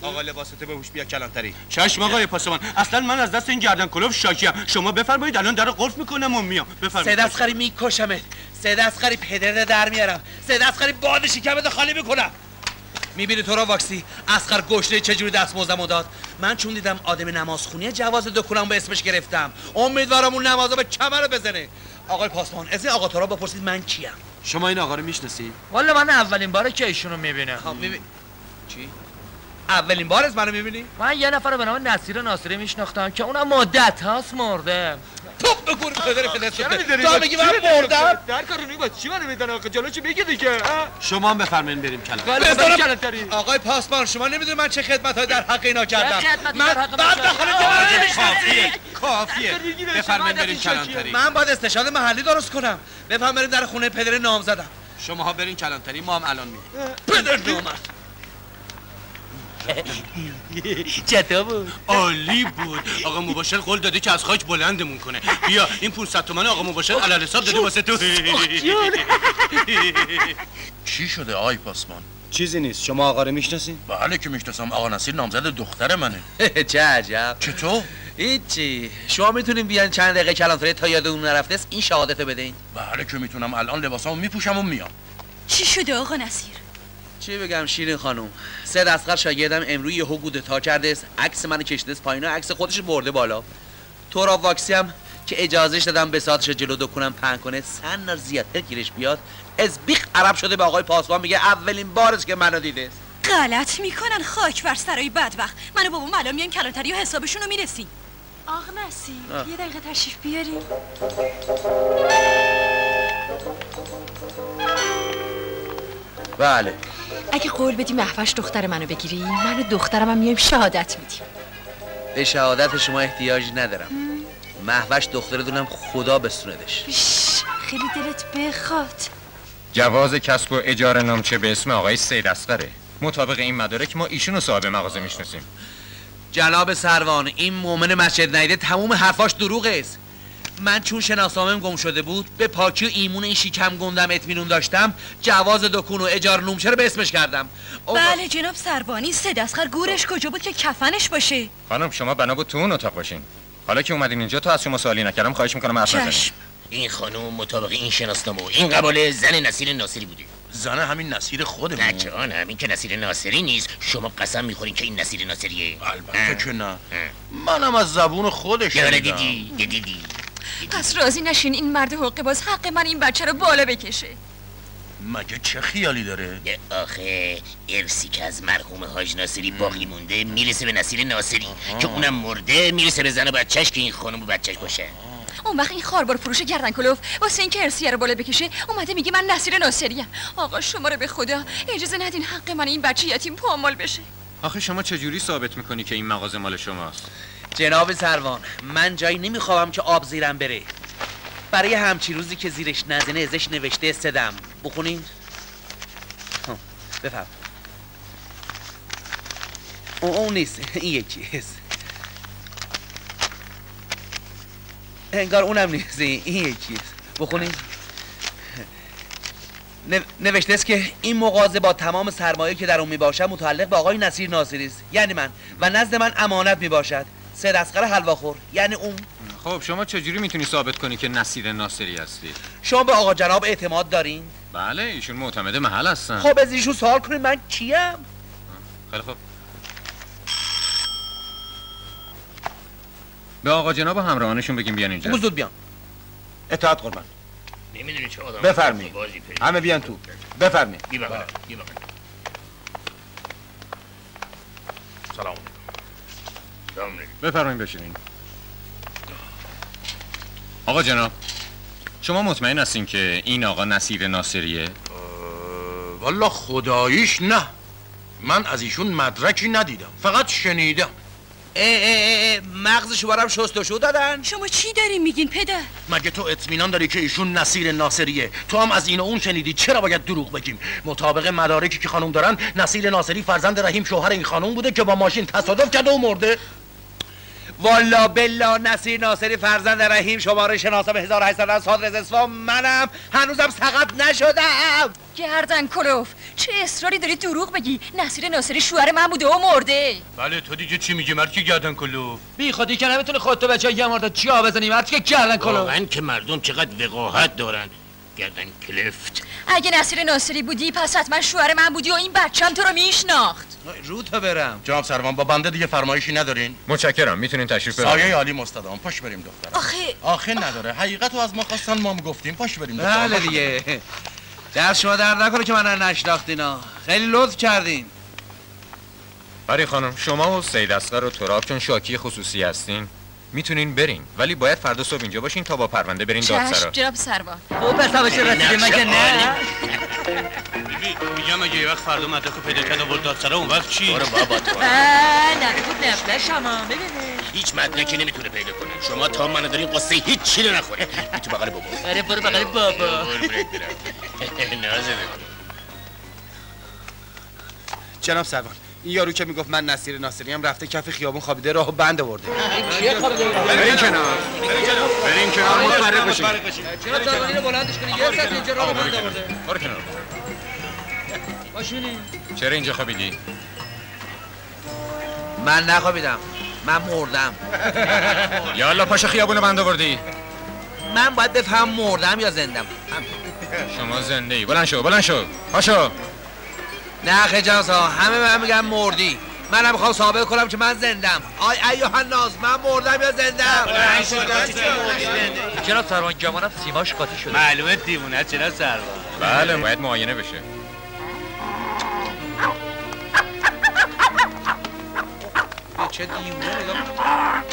آقا لباست به هوش بیا کلانتری. چشم آقای پاسبان. اصلا من از دست این گردن کلوف شاکیم شما بفرمایید الان در قفل می‌کنم و میام. سه بفرمایید. دست خری میکشمت. سه دست خری پدر در میارم. سه دست خری باد شکمت خالی می‌کنم. می‌بینی تو را واکسی؟ اسخر گشنه چجوری دست موزمو داد؟ من چون دیدم آدم نمازخونی جواز دکونم به اسمش گرفتم. امیدوارم اون نمازا به کمر بزنه. آقای پاسبان از این آقا تو را بپرسید من کیم. شما این آقا رو می‌شناسی والا من اولین باره که ایشونو می‌بینم. خب میبین چی؟ اولین بار از منو می‌بینی؟ من یه نفر رو به نام نصیر ناصری میشناختم که اونم مدت هاست مرده. توپ بگور پدر پدر چرا می‌داری؟ تو میگی من مردم؟ در کارونی با چی منو میدن آقا؟ جلو چی بگی دیگه؟ شما هم بفرمایید بریم کلان بذارم- آقای پاسبان شما نمی‌دونید من چه خدمت در حق اینا کردم. من بعد داخل کافیه. کافیه. بفرمایید بریم کلانتری. من باید استشهاد محلی درست کنم. بفهم بریم در خونه پدر نام زدم شما ها برین کلانتری ما هم الان میریم. پدر نامرد چطور بود؟ عالی بود. آقا مباشر قول داده که از خاک بلندمون کنه. بیا این 500 تومن آقا مباشر علل حساب داده واسه تو. چی شده آقای پاسبان چیزی نیست. شما آقا رو می‌شناسین؟ بله که می‌شناسم. آقا نصیر نامزد دختر منه. [laughs] چه عجب. چطور؟ هیچی. شما می‌تونین بیان چند دقیقه کلانتری تا یادتون نرفته است؟ این شهادت بدین. بله که می‌تونم الان لباسامو میپوشم و میام. چی شده آقا نصیر؟ چی بگم شیرین خانم؟ سه دستقر شاگردم امروز یهو گوده تا کرده است. عکس منو کشیده است پایین و عکس خودش برده بالا. تو را واکسی هم که اجازهش دادم به ساعتش جلو دکنم پهن کنه سن زیادتر گیرش بیاد. از بیخ عرب شده به آقای پاسبان میگه اولین بار است که منو دیده است. غلط می‌کنن خاک بر سرای بدبخت. من و بابام الان میایم کلانتری و حسابشون رو می‌رسیم. آقا آه. یه دقیقه تشریف بیاریم بله. اگه قول بدی محوش دختر منو بگیری من و دخترم هم میایم شهادت میدیم. به شهادت شما احتیاجی ندارم. محوش دخترتونم خدا بستوندش خیلی دلت بخواد. جواز کسب و اجاره نامچه به اسم آقای سید اسقره مطابق این مدارک ما ایشونو صاحب مغازه می‌شناسیم. جناب سروان این مؤمن مسجد نیده تموم حرفاش دروغ است من چون شناسنامم گم شده بود به پاکی و ایمون این شیکم گندم اطمینان داشتم جواز دکون و اجار نومشه رو به اسمش کردم. بله جناب سروانی سه دستخر گورش کجا بود که کفنش باشه؟ خانم شما بنا بود تو اون اتاق باشین. حالا که اومدین اینجا تو از شما سوالی نکردم خواهش می‌کنم حرف نزنین. چشم. این خانم مطابق این شناسنامه و این قباله زن نصیر ناصری بوده. زن همین نصیر خودمون. نه جان همین که نصیر ناصری نیست. شما قسم می‌خورین که این نصیر ناصریه. البته که نه. منم از زبون خودش. دیدی دیدی. پس راضی نشین این مرد حقوق باز حق من این بچه رو بالا بکشه. مگه چه خیالی داره؟ آخه ارسی که از مرحوم حاج ناصری باقی مونده می‌رسه به نصیر ناصری که اونم مرده می‌رسه به زن و بچهش که این خانم و بچهش باشه. اون وقت این خاربار فروش گردن کلوف واسه اینکه ارسیه رو بالا بکشه اومده میگه من نصیر ناصریم. آقا شما رو به خدا اجازه ندین حق من این بچه یتیم پامال بشه. آخه شما چجوری ثابت می‌کنی که این مغازه مال شماست؟ جناب سروان من جایی نمی‌خوام که آب زیرم بره. برای همچی روزی که زیرش نزنه ازش نوشته سدم بخونین؟ ها، بفهم اون نیست این یکی. انگار اونم نیست این یکی. است بخونین. نو- نوشته است که این مغازه با تمام سرمایه که در اون می باشد متعلق به آقای نصیر ناصری است. یعنی من. و نزد من امانت می باشد سه دستقر حلواخور یعنی اون. خب شما چجوری می‌تونی ثابت کنی که نصیر ناصری هستی؟ شما به آقا جناب اعتماد دارین؟ بله ایشون معتمد محل هستن. خب از ایشون سوال کنید من کیم؟ خیلی خوب. به آقا جناب و همراهانشون بگیم بیان اینجا. زود بیان. اطاعت قربان. نمی‌دونی چه آدم. پیدا. همه بیان تو. بفرمایید. بی بی بغل. سلام. سلام علیکم. بفرمایید بشینین. آقا جناب شما مطمئن هستین که این آقا نصیر ناصریه؟ والا خداییش نه. من از ایشون مدرکی ندیدم فقط شنیدم. اه اه اه مغز شما رو هم شست و شو دادن. شما چی دارین میگین پدر؟ مگه تو اطمینان داری که ایشون نصیر ناصریه؟ تو هم از این و اون شنیدی چرا باید دروغ بگیم؟ مطابق مدارکی که خانم دارن نصیر ناصری فرزند رحیم شوهر این خانم بوده که با ماشین تصادف کرده و مرده. والا بلا نصیر ناصری فرزند رحیم شماره شناسم 1800 صادر از اصفهان منم. هنوزم سقط نشدم. گردن کلوف چه اصراری داری دروغ بگی؟ نصیر ناصری شوهر من بوده و مرده. بله تو دیگه چی میگی؟ مرکی گردن کلوف بی خودی که نمی‌تونه خودتو بچه یه مورد چیا بزنی؟ مرد که گردن کلو. واقعا که مردم چقدر وقاحت دارن. گردن کلفت. اگه نصیر ناصری بودی پس حتما شوهر من بودی و این بچم تو رو میشناخت. رو تا برم. جناب سروان با بنده دیگه فرمایشی ندارین؟ متشکرم می‌تونین تشریف سایه ببرید عالی مستدام. پاش بریم دخترم. آخه آخه نداره. حقیقت رو از ما خواستن ما هم گفتیم. پاش بریم دخترم. بله دیگه. در شما در نکنه که من نشناختینا خیلی لطف کردین. بری خانم شما و سید اصغر و تراب چون شاکی خصوصی هستین؟ می‌تونین برین. ولی باید فردا صبح اینجا باشین تا با پرونده برین چشم دادسرا. جناب سروان خوب حسابش رسیدیم مگه نه؟ میگم اگه یه وقت فردا مدرک پیدا کرد آورد دادسرا؟ اون وقت چی؟ برو بابا تو. نه بود نفله شما ببینه هیچ مدرکی نمی‌تونه پیدا کنه. شما تا منو دارین قصه هیچ چی رو نخوره. بی تو بغل بابا. آره برو بغل بابا. [laughs] نازه جناب سروان این یارو که می‌گفت من نصیر ناصری هم رفته کف خیابون خوابیده راهو بند آورده. برین کنار. برین کنار. متفرق بشین چرا رو بلندش کنی؟ یه ساعت اینجا راه بند آورده. برو کنار. باشونی چرا اینجا خوابیدی؟ من نخوابیدم. من مردم. [laughs] یا الله پاشو خیابونو بند آوردی. من باید بفهم مردم یا زندم. شما زنده ای بلند شو بلند شو. پاشو. نه خجانسا همه به من میگن مردی. منم می‌خوام ثابت کنم که من زندم آی ایوه الناس من مردم یا زندم جناب سروان گمانم سیماش قاطی شده؟ معلومه دیوونه چرا سروان؟ بله باید معاینه بشه. چه دیوونه؟ نگاه.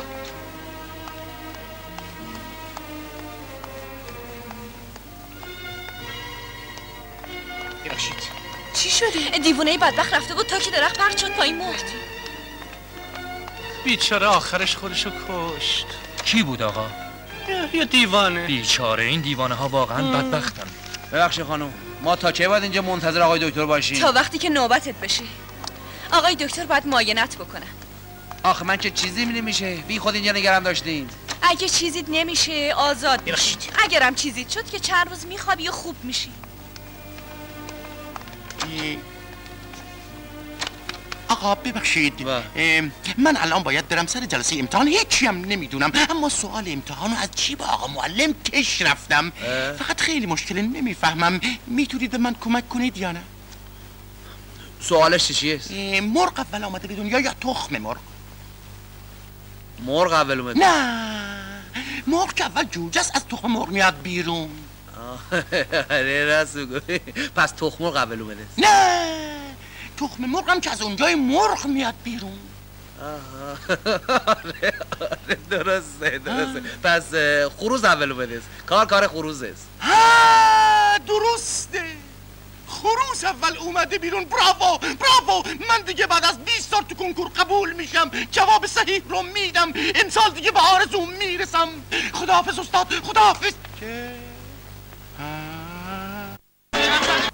چی شده؟ دیوونه بدبخت رفته بود تا که درخت پرد شد پایین مرد. بیچاره آخرش خودشو کشت. کی بود آقا؟ یه- دیوانه. بیچاره این دیوانه ها واقعا بدبختن. ببخشید خانم ما تا چه باید اینجا منتظر آقای دکتر باشیم؟ تا وقتی که نوبتت بشه آقای دکتر باید معاینت بکنن آخه من که چیزی می نمیشه. بی خود اینجا نگرم داشتیم. اگه چیزیت نمیشه آزاد میشی اگرم چیزیت شد که چند روز میخوابی و خوب میشی. آقا ببخشید. من الان باید برم سر جلسه امتحان. هیچی هم نمی‌دونم. اما سوال امتحان رو از چی با آقا معلم کش رفتم؟ فقط خیلی مشکل نمی‌فهمم. می‌تونید به من کمک کنید یا نه؟ سوالش چیه؟ مرغ اول آمده به دنیا یا تخم مرغ؟ مرغ اول اومده. نه. مرغ که اول جوجه است از تخم مرغ میاد بیرون. [laughs] آره راست پس تخم مرغ اول اومده نه تخم مرغ هم که از اونجای مرغ میاد بیرون. [laughs] آره آره درسته درسته. پس خروز اول اومده کار کار خروز است ها درسته. خروس اول اومده بیرون. براوو براوو من دیگه بعد از 20 سال تو کنکور قبول میشم. جواب صحیح رو میدم. امسال دیگه به آرزوم می‌رسم. خداحافظ استاد خداحافظ.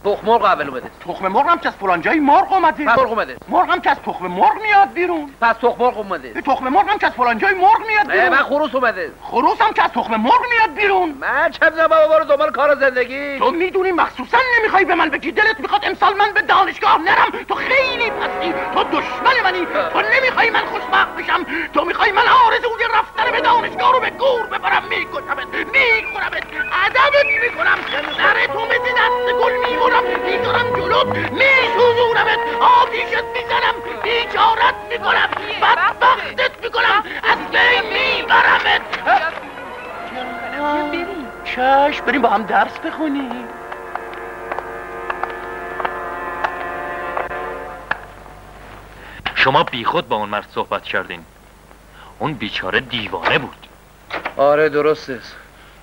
تخم مرغ اول اومده تخم مرغ هم که از فلان جای مرغ اومده. پس مرغ اومده. مرغ هم که از تخم مرغ میاد بیرون. پس تخم مرغ اومده. تخم مرغ هم که از فلان جای مرغ میاد بیرون. من خروس اومده. خروس هم که از تخم مرغ میاد بیرون. من چه می‌دونم بابا برو دنبال کار زندگی. تو می‌دونی مخصوصا نمی‌خوای به من بگی. دلت می‌خواد امسال من به دانشگاه نرم. تو خیلی پسی تو دشمن منی. تو نمی‌خوای من خوشبخت بشم. تو می‌خوای من آرزوی رفتن به دانشگاه رو به گور ببرم. میکشمت. میخورمت. ادبت می‌کنم. سر تو مثل دست گل میمونم می‌ذارم جلوت میسوزونمت آتیشت می‌زنم بیچارت می‌کنم بدبختت می‌کنم از بین میبرمت. چش بریم با هم درس بخونیم. شما بیخود با اون مرد صحبت کردین. اون بیچاره دیوانه بود. آره درسته.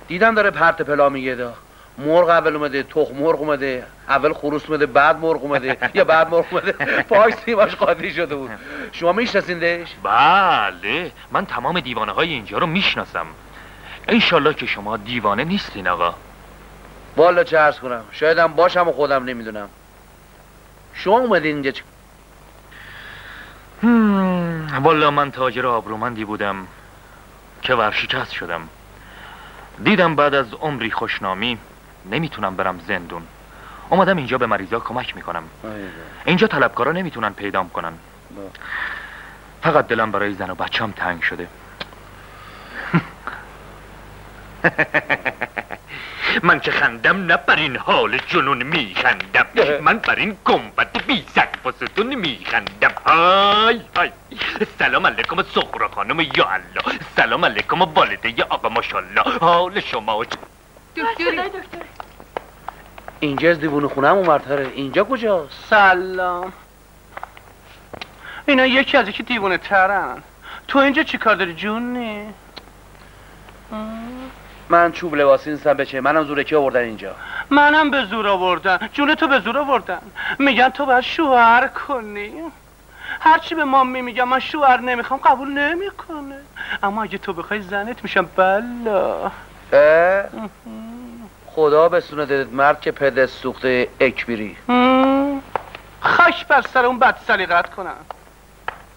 دیدم داره پرت پلا میگه دا مرغ اول اومده تخم مرغ اومده اول خروس اومده بعد مرغ اومده یا بعد مرغ اومده. [laughs] پاش سیماش قاطی شده بود. شما میشناسیندش؟ بله من تمام دیوانه های اینجا رو می‌شناسم. انشالله که شما دیوانه نیستین آقا. والا چه عرض کنم؟ شایدم باشم و خودم نمی‌دونم. شما اومدین اینجا چه والا من تاجر آبرومندی بودم که ورشکست شدم. دیدم بعد از عمری خوشنامی نمی‌تونم برم زندون. اومدم اینجا به مریضا کمک می‌کنم. اینجا طلبکارا نمی‌تونن پیدام کنن. فقط دلم برای زن و بچم تنگ شده. [laughs] من که خندم نه بر این حال جنون میخندم. من بر این گنبد بی سقف و ستون میخندم. های های. سلام علیکم سخرا خانم یا الله. سلام علیکم والده آقا ماشالله حال شما چ- اینجا از دیوونه خونه هم اونورتره اینجا کجاست؟ سلام. اینا یکی از یکی دیوونه ترن. تو اینجا چی کار داری جونی؟ من چوب لباسی نیستم بچه. منم زورکی آوردن اینجا؟ منم به زور آوردن. جون تو به زور آوردن. میگن تو باید شوهر کنی. هرچی به مامی میگم من شوهر نمی‌خوام قبول نمی‌کنه. اما اگه تو بخوای زنت میشم بلا اه؟ خدا بسونه دلت مرد که پدر سوخته اکبیری هم. خش بر سر اون بد سلیقت کنم.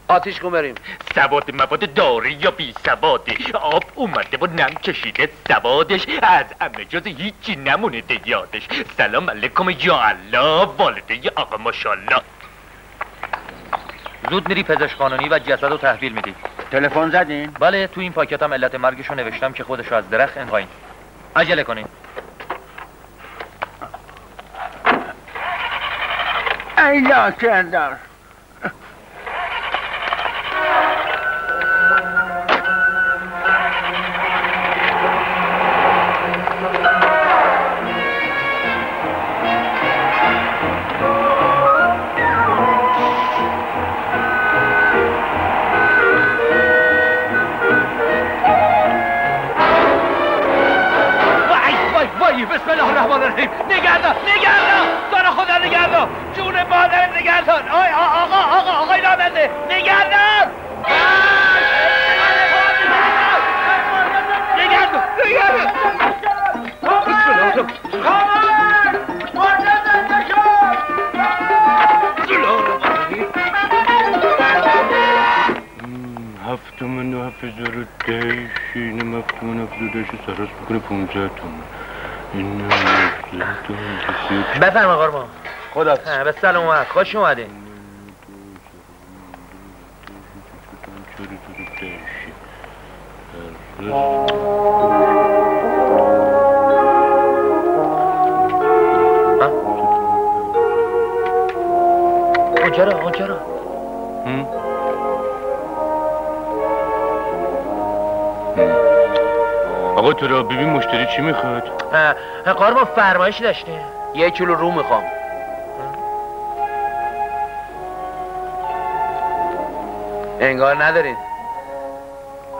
آتیش کن بریم. سواد مواد داره یا بی سواده آب اومده و نم کشیده سوادش. از همه جز هیچی نمونه یادش. سلام علیکم یا الله والده آقا ماشالله زود میری پزشک قانونی و جسد رو تحویل میدی. تلفن زدین؟ بله تو این پاکتم علت مرگشو نوشتم که خودشو از درخت انقاین عجله کنین. ای لاکندر وای بفرما قربان خدا. به سلامت خوش اومدین. اونجا رو اونجا رو آقا تو را ببین مشتری چی می‌خواد؟ قربان فرمایشی داشتین یه کیلو رو می‌خوام. انگار ندارین.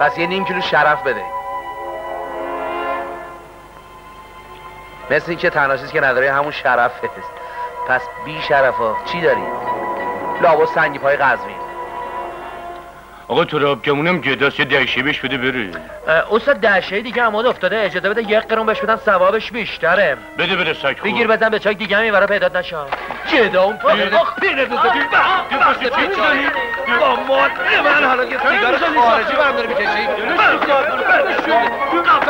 پس یه نیم کیلو شرف بده. مثل اینکه تنها که نداره همون شرف است پس بی شرفا چی داری؟ لابا سنگی پای قزوین. آقا تو را گمونم جداست یه دهشه بهش بده بره. استاد دهشه دیگه عماد افتاده اجازه بده یک قرون بهش بدم ثوابش بیشتره. بده بره سگ خور بگیر بزن به چاک دیگه هم اینورا پیدات جدا اون پیر دوزگی وقت بیچاری با من حالا یه سیگار خارجی برم داره می‌کشی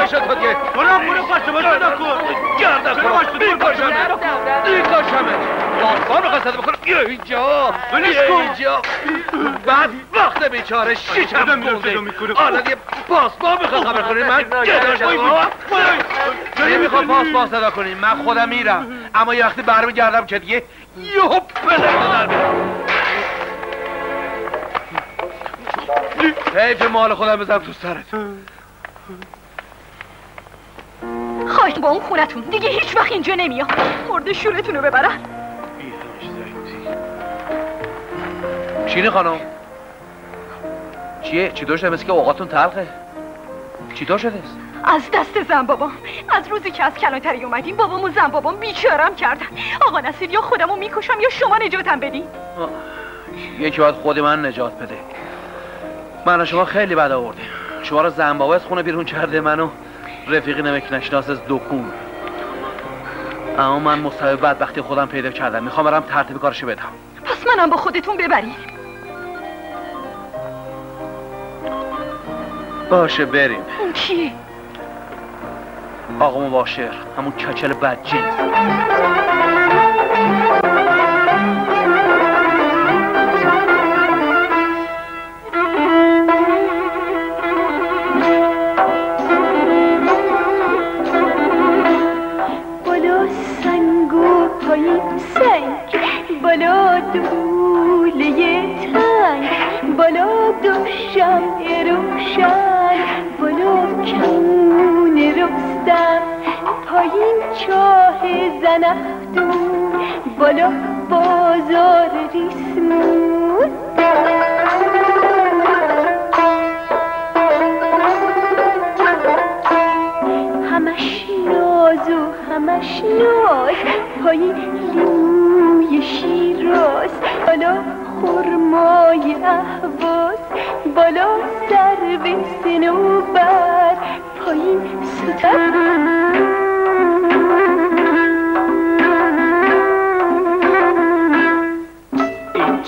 قفشه تو دیگه برو برو پاشو برو پیدا کن گردن کن بیکاشمه بیکاشمه داستان رو قصد بکنم اینجا بیا اینجا بعد وقت بیچاره شیشم خورده حالا یه پاسبا می‌خواد خبر کنی من گداشم نمی‌خوام پاسبا صدا کنی من خودم میرم اما یه وقتی برمیگردم که دیگه یهو بده در میرم حیف مال خودم بزنم تو سرت. خواهش با اون خونتون. دیگه هیچ وقت اینجا نمیام. خورده شورتون رو ببرن چینه خانم؟ چیه؟ چی شده مثل که اوقاتون تلخه؟ چی دور شده از دست زن بابام. از روزی که از کلانتری اومدیم بابام و زن بابام بیچارم کردن. آقا نصیر یا خودمو می‌کشم یا شما نجاتم بدین؟ یکی باید خود من نجات بده. من و شما خیلی بد آوردیم. شما رو زن بابا از خونه بیرون کرده منو رفیقی نمک نشناس از دکون اما من مصاحب بعد وقتی خودم پیدا کردم. می‌خوام برم ترتیب کارشو بدم پس منم با خودتون ببرین باشه بریم. اون کی؟ آقا مباشر همون کچل بدجنس رستم پایین چاه زنخدون بالا بازار ریسمون. همش ناز و همش ناز پای لیموی شیراز. بالا خرمای احواز بالا سرو سنوبر پایین این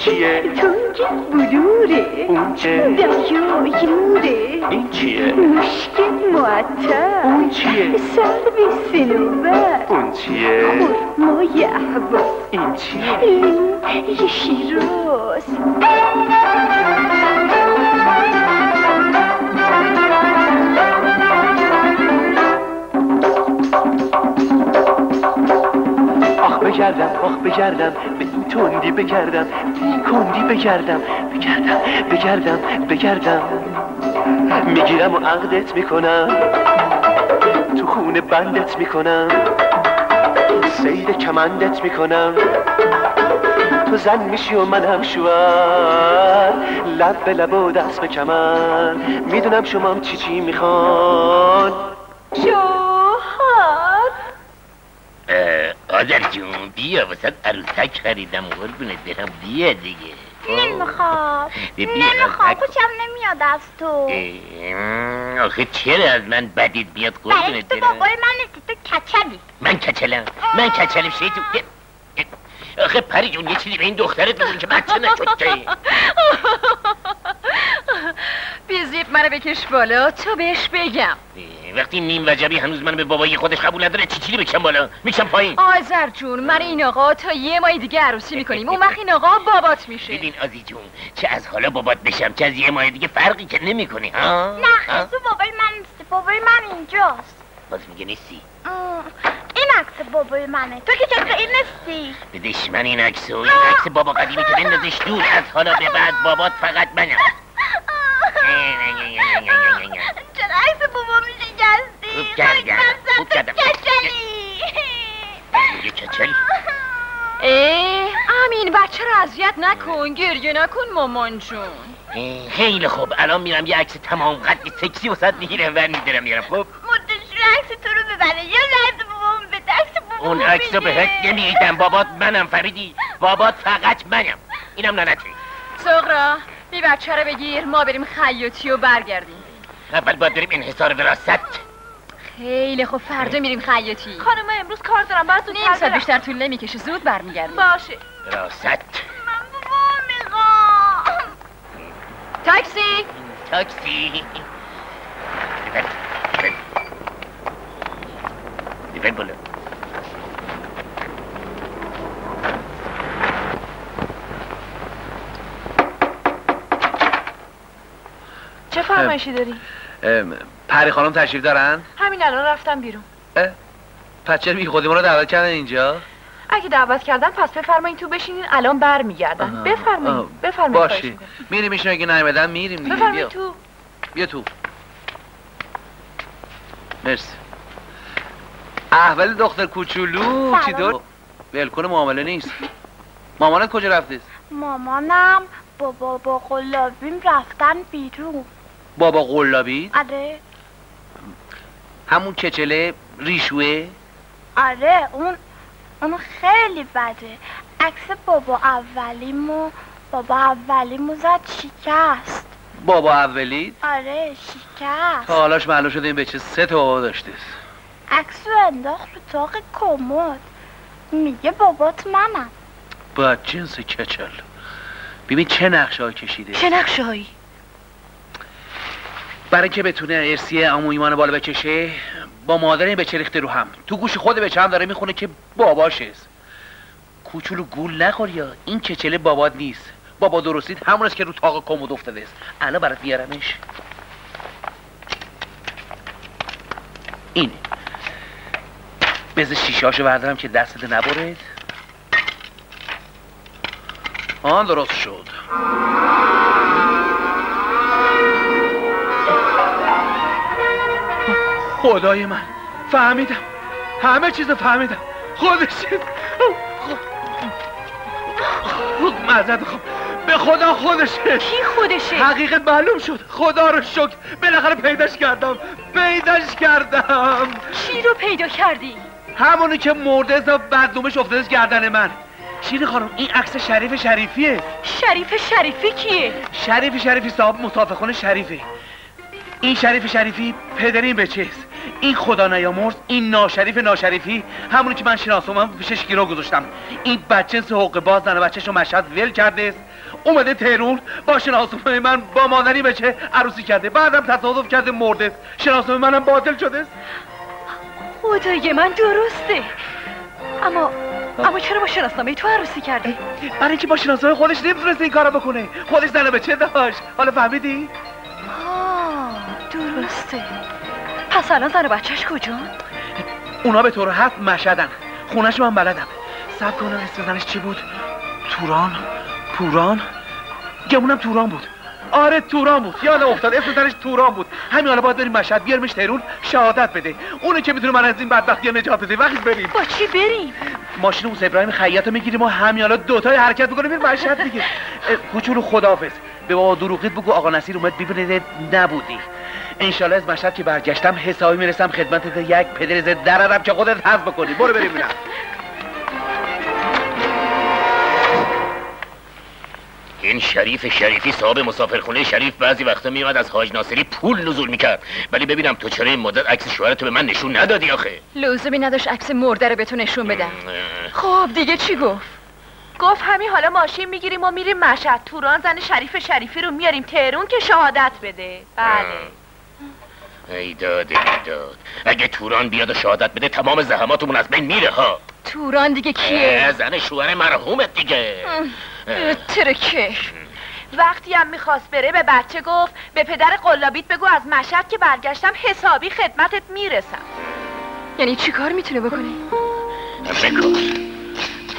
چیه؟ تنگ بلوره اون چه؟ دریا یوره این چیه؟ مشک معطر اون چیه؟ سرو سنوبر اون چیه؟ خرمای احواز این چیه؟ لیموی شیراز آخ بگردم آخ بگردم به این تندی بگردم کندی بگردم. بگردم. بگردم. بگردم. می‌گیرم و عقدت می‌کنم. تو خونه بندت می‌کنم. سید کمندت می‌کنم. تو زن میشی و من هم شوهر. لب به لب و دست به کمر. می‌دونم شما هم چی چی می‌خوان شوهر آذر جون بیا واسه عروسک خریدم قربونت برم بیا دیگه. نمی‌خوام. [laughs] نمی‌خوام. خوشم نمیاد از تو. آخه چرا از من بدید بیاد برای قربونت تو برم بابای من تو کچلی. من کچلم. من کچلم شیطون. آخه پری جون یه چیزی به این دخترت بگو که بچه نشد که [laughs] بیزیب منو بکش بالا. تا بهش بگم. وقتی نیم وجبی هنوز من به بابایی خودش قبول نداره چی چیلی بکشم بالا؟ می‌کشم پایین. آذر جون من این آقا تا یه ماه دیگه عروسی می‌کنیم. اون وقت این آقا بابات میشه. ببین آزی جون چه از حالا بابات بشم چه از یه ماه دیگه فرقی که نمی‌کنی ها؟ نه؟ خیلی بابای من نیست. بابای من اینجاست. باز میگه نیستی؟ این عکس بابای منه. تو که کسی این نیستی. بدش من این عکسو این عکس بابا قدیمی که بندازش دور. از حالا به بعد بابات فقط منم. چرا عکس بابا میشه گستی خوب کردم خوب کردم میگه کچل اه امین بچه رو اذیت نکن گریه نکن مامان جون خیلی خوب الان میرم یه عکس تمام قد سکسی وسط می‌گیرم و میدارم میرم خب مدشون عکس تو رو ببره یه لحظه بابام به عکس بابا اون عکس رو بهت نمیدم بابات منم فریدی بابات فقط منم اینم ننته سغرا بی بچه رو بگیر ما بریم خیاطی و برگردیم اول باید بریم انحصار وراست خیلی خوب فردا میریم خیاطی. خانم امروز کار دارم بعد زودتر نیم ساعت. بیشتر طول نمی‌کشه زود برمیگردیم. باشه. وراست تاکسی. تاکسی. ببر ببر ببر بالا چه فرمایشی داری؟ پری خانم تشریف دارن؟ همین الان رفتم بیرون. پس چرا بی خودی ما رو دعوت کردن اینجا؟ اگه دعوت کردن پس بفرمایین تو بشینین. الان برمیگردن. آه. بفرمایین خواهش باشه می‌کنم. میریم میشون اگه نیومدن میریم دیگه. بیا. بفرمایین تو. بیا تو. مرسی. احوال دختر کوچولو چی دور؟ ولکن معامله نیست. مامانت کجا رفته مامانم بابا با قلابیم رفتن بیرون. بابا قلابی؟ آره. همون کچله ریشوه؟ آره اون اون خیلی بده. عکس بابا اولیمو بابا اولیمو زد شکست. بابا اولی؟ آره شکست. تا حالاش معلوم شده این بچه سه تا بابا داشته. عکس رو انداخت رو تاق کمد. میگه بابات منم. با جنس کچل. ببین چه نقشه کشیده. چه نقشه‌هایی؟ برای که بتونه ارسی عمو ایمان بالا بکشه با مادر این بچه ریخته رو هم. تو گوش خود بچه هم داره می‌خونه که باباشه کوچولو گول نخور یا این کچله بابات نیست. بابا درستید همون است که رو تاق کمد افتاده است. الان برات بیارمش. اینه. بذار شیشاشو بردارم که دستت نبرد آن درست شد. خدای من. فهمیدم. همه چیز فهمیدم. خودشه معذرت خب به خدا خودشه کی خودشه؟ حقیقت معلوم شد. خدا رو شکر. بالاخره پیداش کردم. پیداش کردم. چی رو پیدا کردی؟ همونی که مرده و بدنومش افتاده گردن من. شیری خانم این عکس شریف شریفیه. شریف شریفی کیه؟ شریف شریفی صاحب مسافرخانه شریفه. این شریف شریفی پدر این بچه است این خدا نیامرز این ناشریف ناشریفی همونی که من شناسم پیشش گیرو گذاشتم. این بچه حقوق باز زن بچهش رو مشهد ول کرده است. اومده تهرون با شناسنامه من با مادری بچه عروسی کرده بعدم تصادف کرده مرده است. شناسنامه منم باطل شده است. خدای من درسته. اما اما چرا با شناسنامه تو عروسی کرده؟ برای اینکه با شناسنامه خودش نمی‌تونست این کارو بکنه. خودش زن بچه داشت؟ حالا فهمیدی؟ آه درسته. پس الان زن بچهش کجا؟ اونا به طور حد مشهدن. خونش من بلدم. سب کنم اسم زنش چی بود؟ توران؟ پوران؟ گمونم توران بود. آره توران بود. یادم افتاد اسم زنش توران بود. همین حالا باید بریم مشهد بیارمش تهرون شهادت بده. اونه که می‌تونه من از این بدبختی نجات بده وقتی بریم با چی بریم؟ ماشین موسی ابراهیم خیاط رو می‌گیریم و همین حالا دوتای حرکت می‌کنیم میریم مشهد دیگه. کوچولو خداحافظ. به بابا دروغیت بگو آقا نصیر اومد ببینه نبودی. انشالله از مشهد که برگشتم حسابی می‌رسم خدمت یک پدر زد دررم که خودت حذف بکنی. برو بریم بینم [laughs] این شریف شریفی صاحب مسافرخونه شریف بعضی وقتا میومد از حاج ناصری پول نزول می‌کرد. ولی ببینم تو چرا این مدت عکس شوهرتو به من نشون ندادی آخه؟ لزومی نداشت عکس مرده رو بهتون نشون بدم. خب دیگه چی گفت؟ گفت همین حالا ماشین می‌گیریم و میریم مشهد. توران زن شریف شریفی رو میاریم تهرون که شهادت بده. بله. ای داد ای داد. اگه توران بیاد و شهادت بده تمام زحماتمون از بین میره ها. توران دیگه کیه؟ زن شوهر مرحومت دیگه. ترکه وقتی هم می‌خواست بره به بچه گفت به پدر قلابیت بگو از مشهد که برگشتم حسابی خدمتت می‌رسم. یعنی چی کار می‌تونه بکنی؟ بگو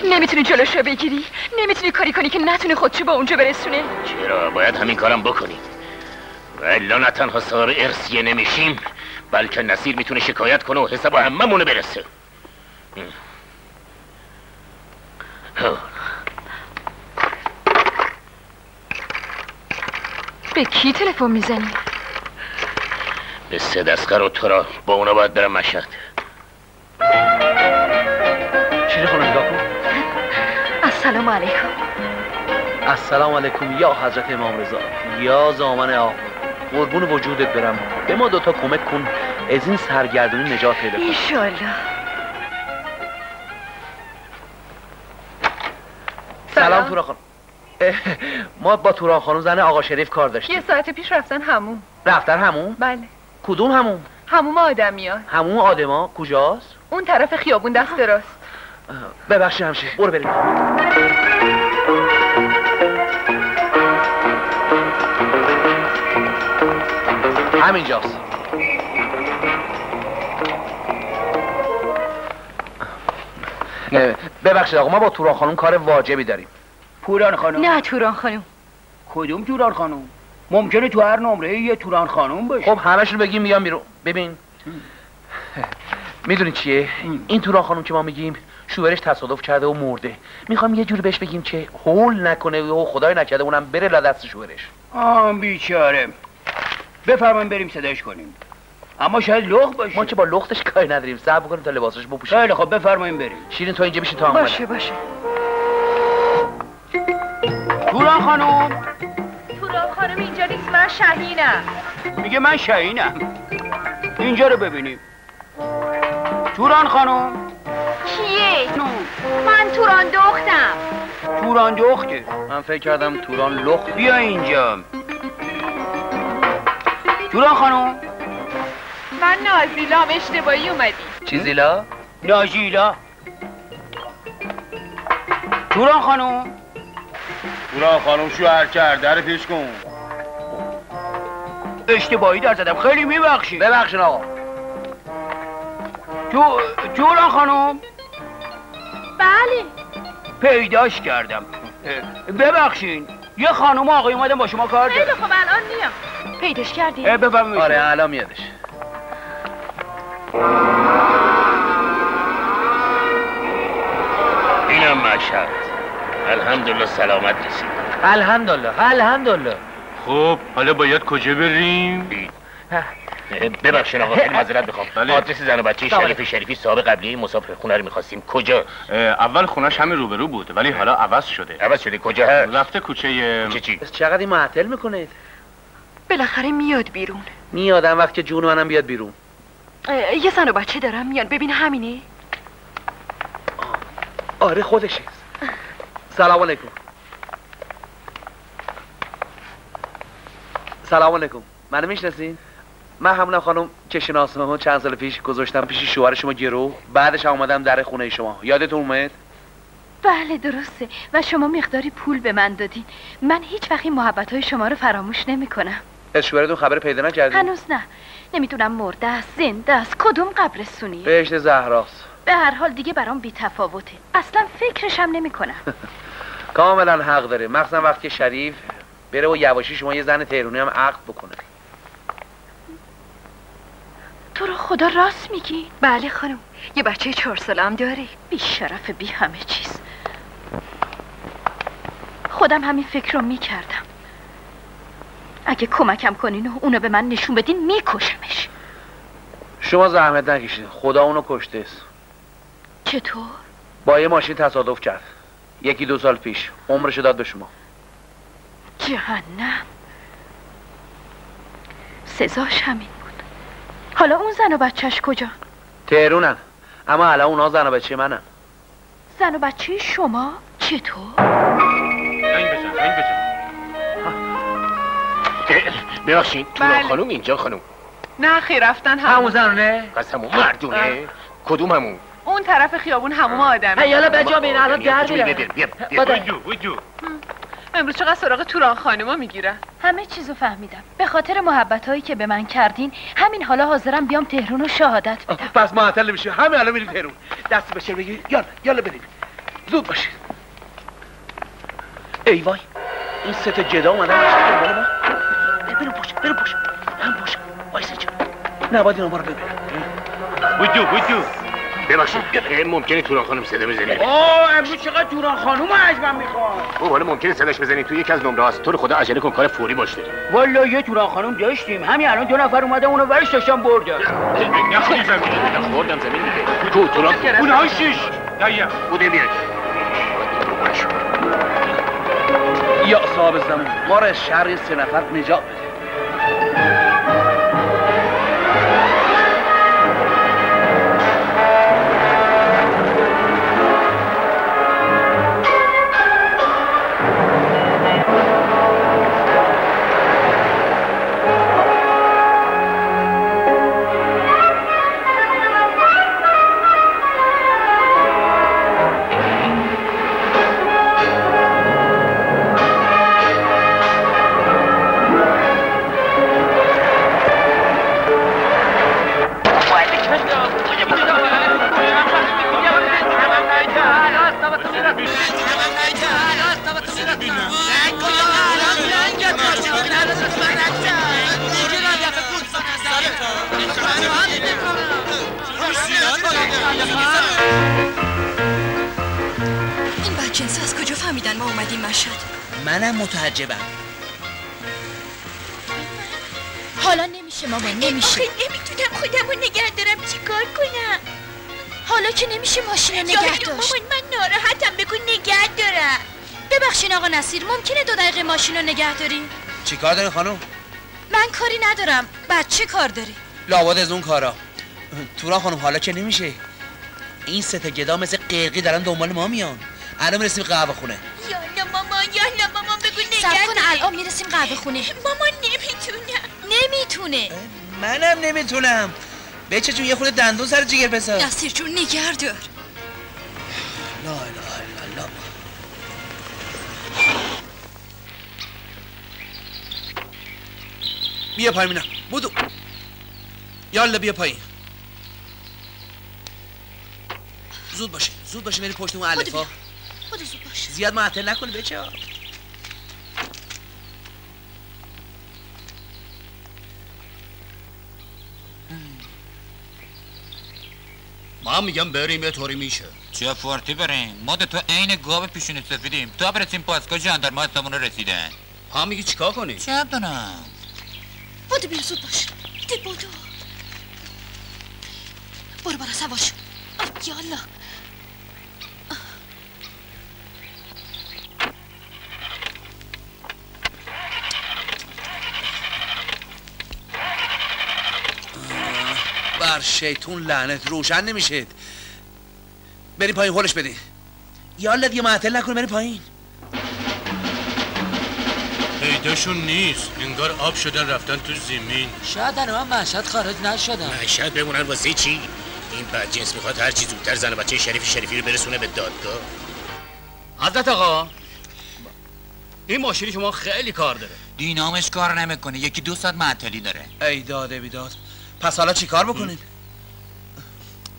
نمی‌تونی جلوشو بگیری؟ نمی‌تونی کاری کنی که نتونه خودشو با اونجا برسونه؟ چرا باید همین کارم بکنیم والا نه تنها سار ارسیه نمیشیم بلکه نصیر می‌تونه شکایت کنه و حساب هممونه برسه. به کی تلفن می‌زنی؟ به سه دستگار و تو را با اونا باید برم مشهد السلام علیکم. السلام علیکم یا حضرت امام رضا یا زامن آقا قربون وجودت برم. به ما دوتا کمک کن از این سرگردونی نجات پیدا کنیم ایشالله سلام توران خانم. ما با توران خانم زن آقا شریف کار داشتیم. یه ساعت پیش رفتن همون. رفتن همون؟ بله. کدوم همون؟ هموم آدمیان. همون آدما؟ کجاست؟ اون طرف خیابون دست راست. ببخشید همشه برو بریم. همینجاست. نه، ببخشید آقا ما با توران خانم کار واجبی داریم. پوران خانم. نه توران خانم. کدوم توران خانم؟ ممکنه تو هر نمره یه توران خانم باشه. خب همشون بگیم میان بیرون. ببین. می‌دونی چیه؟ این توران خانم که ما میگیم شوهرش تصادف کرده و مرده. می‌خوام یه جوری بهش بگیم که هول نکنه و خدای نکرده اونم بره لدست شوهرش. آه بیچاره. بفرماییم بریم صداش کنیم. اما شاید لخت باشه ما که با لختش کاری نداریم. صبر بکنیم تا لباسش بپوشه خیلی خب بفرماییم بریم. شیرین تو اینجا بشین تا باشه باشه. توران خانم. توران خانم اینجا نیست من شهینم میگه من شهینم اینجا رو ببینیم. توران خانم. کیه؟ من توران دختم. توران دخته من فکر کردم توران لخت. بیا اینجا. توران خانم. من نازیلام اشتباهی اومدی. چیزیلا ناجیلا توران خانم. توران خانم شوهر کرده رو پیش کن. اشتباهی در زدم. خیلی میبخشی. ببخشین آقا. تو توران خانم. بله. پیداش کردم. ببخشین یه خانم آقای اومدن با شما کار خیلی خب الان میام. پیداش کردی؟ اه، بفرمایید. آره الان میادش. اینم مشهد. الحمدلله سلامت رسید. الحمدلله الحمدلله. خب حالا باید کجا بریم؟ ببخشید آقا خیلی معذرت می‌خوام. بله. آدرس زن و بچه. شریف شریفی صاحب قبلی مسافر خونه رو می‌خواستیم. کجا؟ اول خونش همین روبرو بود ولی حالا عوض شده. عوض شده. کجا؟ هست رفته کوچه کوچه چی؟ چقدر این معطل می‌کنید؟ بالاخره میاد بیرون. میادم وقت که جون منم بیاد بیرون. یه زن و بچه دارم میان. ببین همینه. آره خودشه. سلام علیکم. سلام علیکم. منو می‌شناسین؟ من همونم خانم که شناسنامه چند سال پیش گذاشتم پیش شوهر شما گرو بعدش هم اومدم در خونه شما. یادتون اومد؟ بله درسته. و شما مقداری پول به من دادین. من هیچ وقت این محبت های شما رو فراموش نمی کنم از شوهرتون خبر پیدا نکردین هنوز نه. نمی‌دونم مرده است زنده است کدوم قبرستونیه؟ بهشت زهراست. به هر حال دیگه برام بی تفاوته اصلا فکرشم نمی کنم [laughs] کاملا حق داره. مخصوصا وقتی شریف بره و یواشی شما یه زن تهرونی هم عقد بکنه. تو رو خدا راست میگی؟ بله خانم. یه بچه چهار ساله هم داری بی شرف بی همه چیز. خودم همین فکر رو می‌کردم. اگه کمکم کنین و اونو به من نشون بدین میکشمش. شما زحمت نکشید خدا اونو کشته است. چطور؟ با یه ماشین تصادف کرد. یکی دو سال پیش. عمرشو داد به شما. جهنم. سزاش همین. حالا اون زن و بچهش کجا؟ تهرونن. اما الان اونا زن و بچه منن. زن و بچه شما؟ چطور؟ زنگ بزن زنگ بزن. ببخشید توران بله. خانم اینجا خانم نه خیر رفتن همون. زنونه؟ پس همون مردونه. کدوم همون اون طرف خیابون هموم آدمه. هی، حالا بجا بین، الان در میرن. بیا، بیا، بیا. امروز چقدر سراغ توران خانوما می‌گیرن همه چیزو فهمیدم. به خاطر محبت هایی که به من کردین همین حالا حاضرم بیام تهرون و شهادت بدم. پس معطل نمیشه همه الان میریم تهرون دست بشه بگی یالا یالا بریم. زود باشید. ای وای این سه تا گدا اومدن ما برو پشت برو پشت. هم پشت. وایسا اینجا نباید اینا ما رو بودو بودو ببخشید ممکنه توران خانم صدا بزنید. آه امروز چقدر توران از من می‌خواد. او حالا ممکنه صداش بزنید توی یکی از نمره هاست. تو رو خدا عجله کن کار فوری باش داریم. والا یه توران خانوم داشتیم. همین الان دو نفر اومدن اونو ورش داشتن بردن. نخونی زمین. خوردم زمین دیگه. تو توران. اونها شیش دایا بوده بیاد یا صاحب زمان ما رو از شهر سه نفر نجات بده. متعجبم حالا نمیشه مامان نمیشه. نمی‌تونم خودمو نگه دارم چیکار کنم؟ حالا که نمیشه ماشین رو نگه داشت. مامان من ناراحتم بگو نگه دارم. ببخشین آقا نصیر ممکنه دو دقیقه ماشین رو نگه داری؟ چیکار داری خانم؟ من کاری ندارم. بچه کار داری؟ لابد از اون کارا. توران خانم حالا که نمیشه. این سه تا گدا مثل قرقی دارن دنبال ما میان. الان می‌رسیم قهوه خونه. سب کن. الان می‌رسیم قهوه خونه. مامان نمی‌تونم نمی‌تونه. منم نمی‌تونم. بچه جون یه خود دندون سر جیگر بسار لا نصیر جون نگه دار. اله الا الله. بیا پایین مینا. بودو. یالا بیا پایین. زود باشه زود باشه بری پشت اون الفا خود زود باش زیاد معطل نکنی بچه من میگم بریم یه طوری میشه. چه فارتی بریم؟ ما تو عین گاو پیشونی سفیدیم. تا برسیم پاسگاه جاندارما اسممون رسیدن. هم میگی چیکار کنی چه دونم بودو بیا زود باش. دی بودو. برو برو سواش یالا. شیطون لعنت روشن نمیشه. بری پایین هولش بدی یالا دیگه معطل نکن بری پایین. پیداشون نیست. انگار آب شدن رفتن تو زمین. شاید من مشهد خارج نشدم مشهد بمونن واسه چی؟ این بد جنس می‌خواد هر چی زودتر زن و بچه شریف شریفی رو برسونه به دادگاه. حضرت آقا این ماشین شما خیلی کار داره. دینامش کار نمی‌کنه. یکی دو ساعت معطلی داره. ای داده بیداد پس حالا چی کار بکنیم؟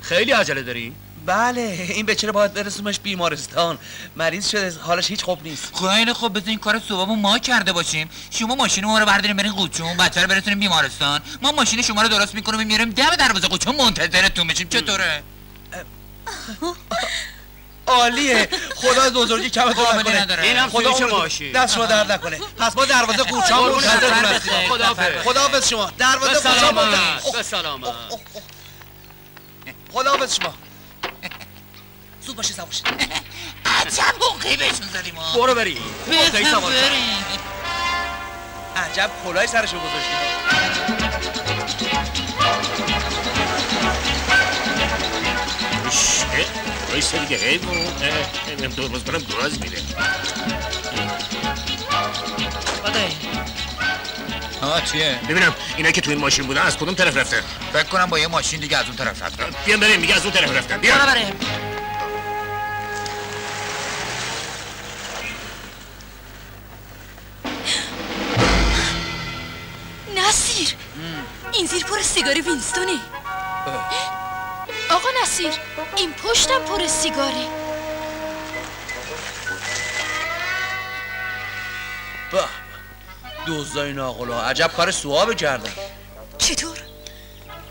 خیلی عجله داری؟ بله این بچه رو باید برسونمش بیمارستان. مریض شده حالش هیچ خوب نیست. خیلی خوب بذار این کار صبحمون ما کرده باشیم. شما ماشین ما رو برداریم برین قوچون بچه رو برسونیم بیمارستان. ما ماشین شما رو درست می‌کنیم میریم دم دروازه قوچون منتظرتون بشیم. چطوره؟ عالیه. خدا از بزرگی کمتون قابلی نکنه. اینم خدا ماشین. دست شما درد نکنه. پس ما دروازه قوچان قربون منتظرتون هستیم. خداحافظ. خداحافظ شما. دروازه به سلامت. منتظر به سلامت. خداحافظ شما زود باشی سوار شید عجب موقعی بهشون زدیم. برو بریم بزن سوار. بریم. عجب کلاه سرشو گذاشتیم وایسا دیگه حیوان نمیم درمز برم گاز میده ها چیه؟ ببینم اینا که تو این ماشین بودن از کدوم طرف رفتن فکر کنم با یه ماشین دیگه از اون طرف رفتن بیان بریم میگه از اون طرف رفتن بیا برو بریم نصیر این زیر پر سیگار وینستونه آقا نصیر این پشتم پر سیگاره به دوزای ناقلا عجب کار سوابه کردن. چطور؟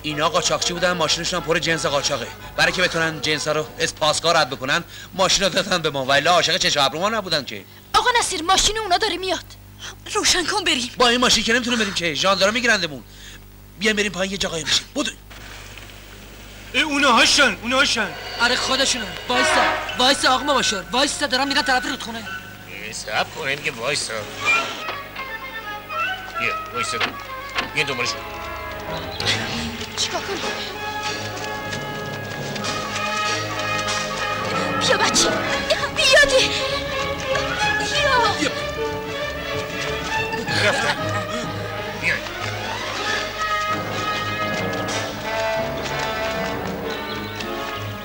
اینا قاچاقچی بودن ماشینشون هم پر جنس قاچاقه. برای که بتونن جنس رو اسپاسکار رد بکنن ماشین رو دادن به ما. ولی عاشق ابرو ما نبودن که. آقا نصیر ماشین اونا داره میاد. روشن کن بریم. با این ماشین که نمی‌تونیم بریم که. ژاندارا میگیرندمون. بیایم بریم پایین یه جاگایی بشیم. بدو. اونا هاشن اونا هاشن آره خودشونن. وایسا وایسا آقا باشر وایسا دارم میرن طرف رودخونه. سب کنه دیگه وایسا بیا وایسا بیا دنبالشون چیکار کنیم بیا بچه بیا دی بیا رفتن بیا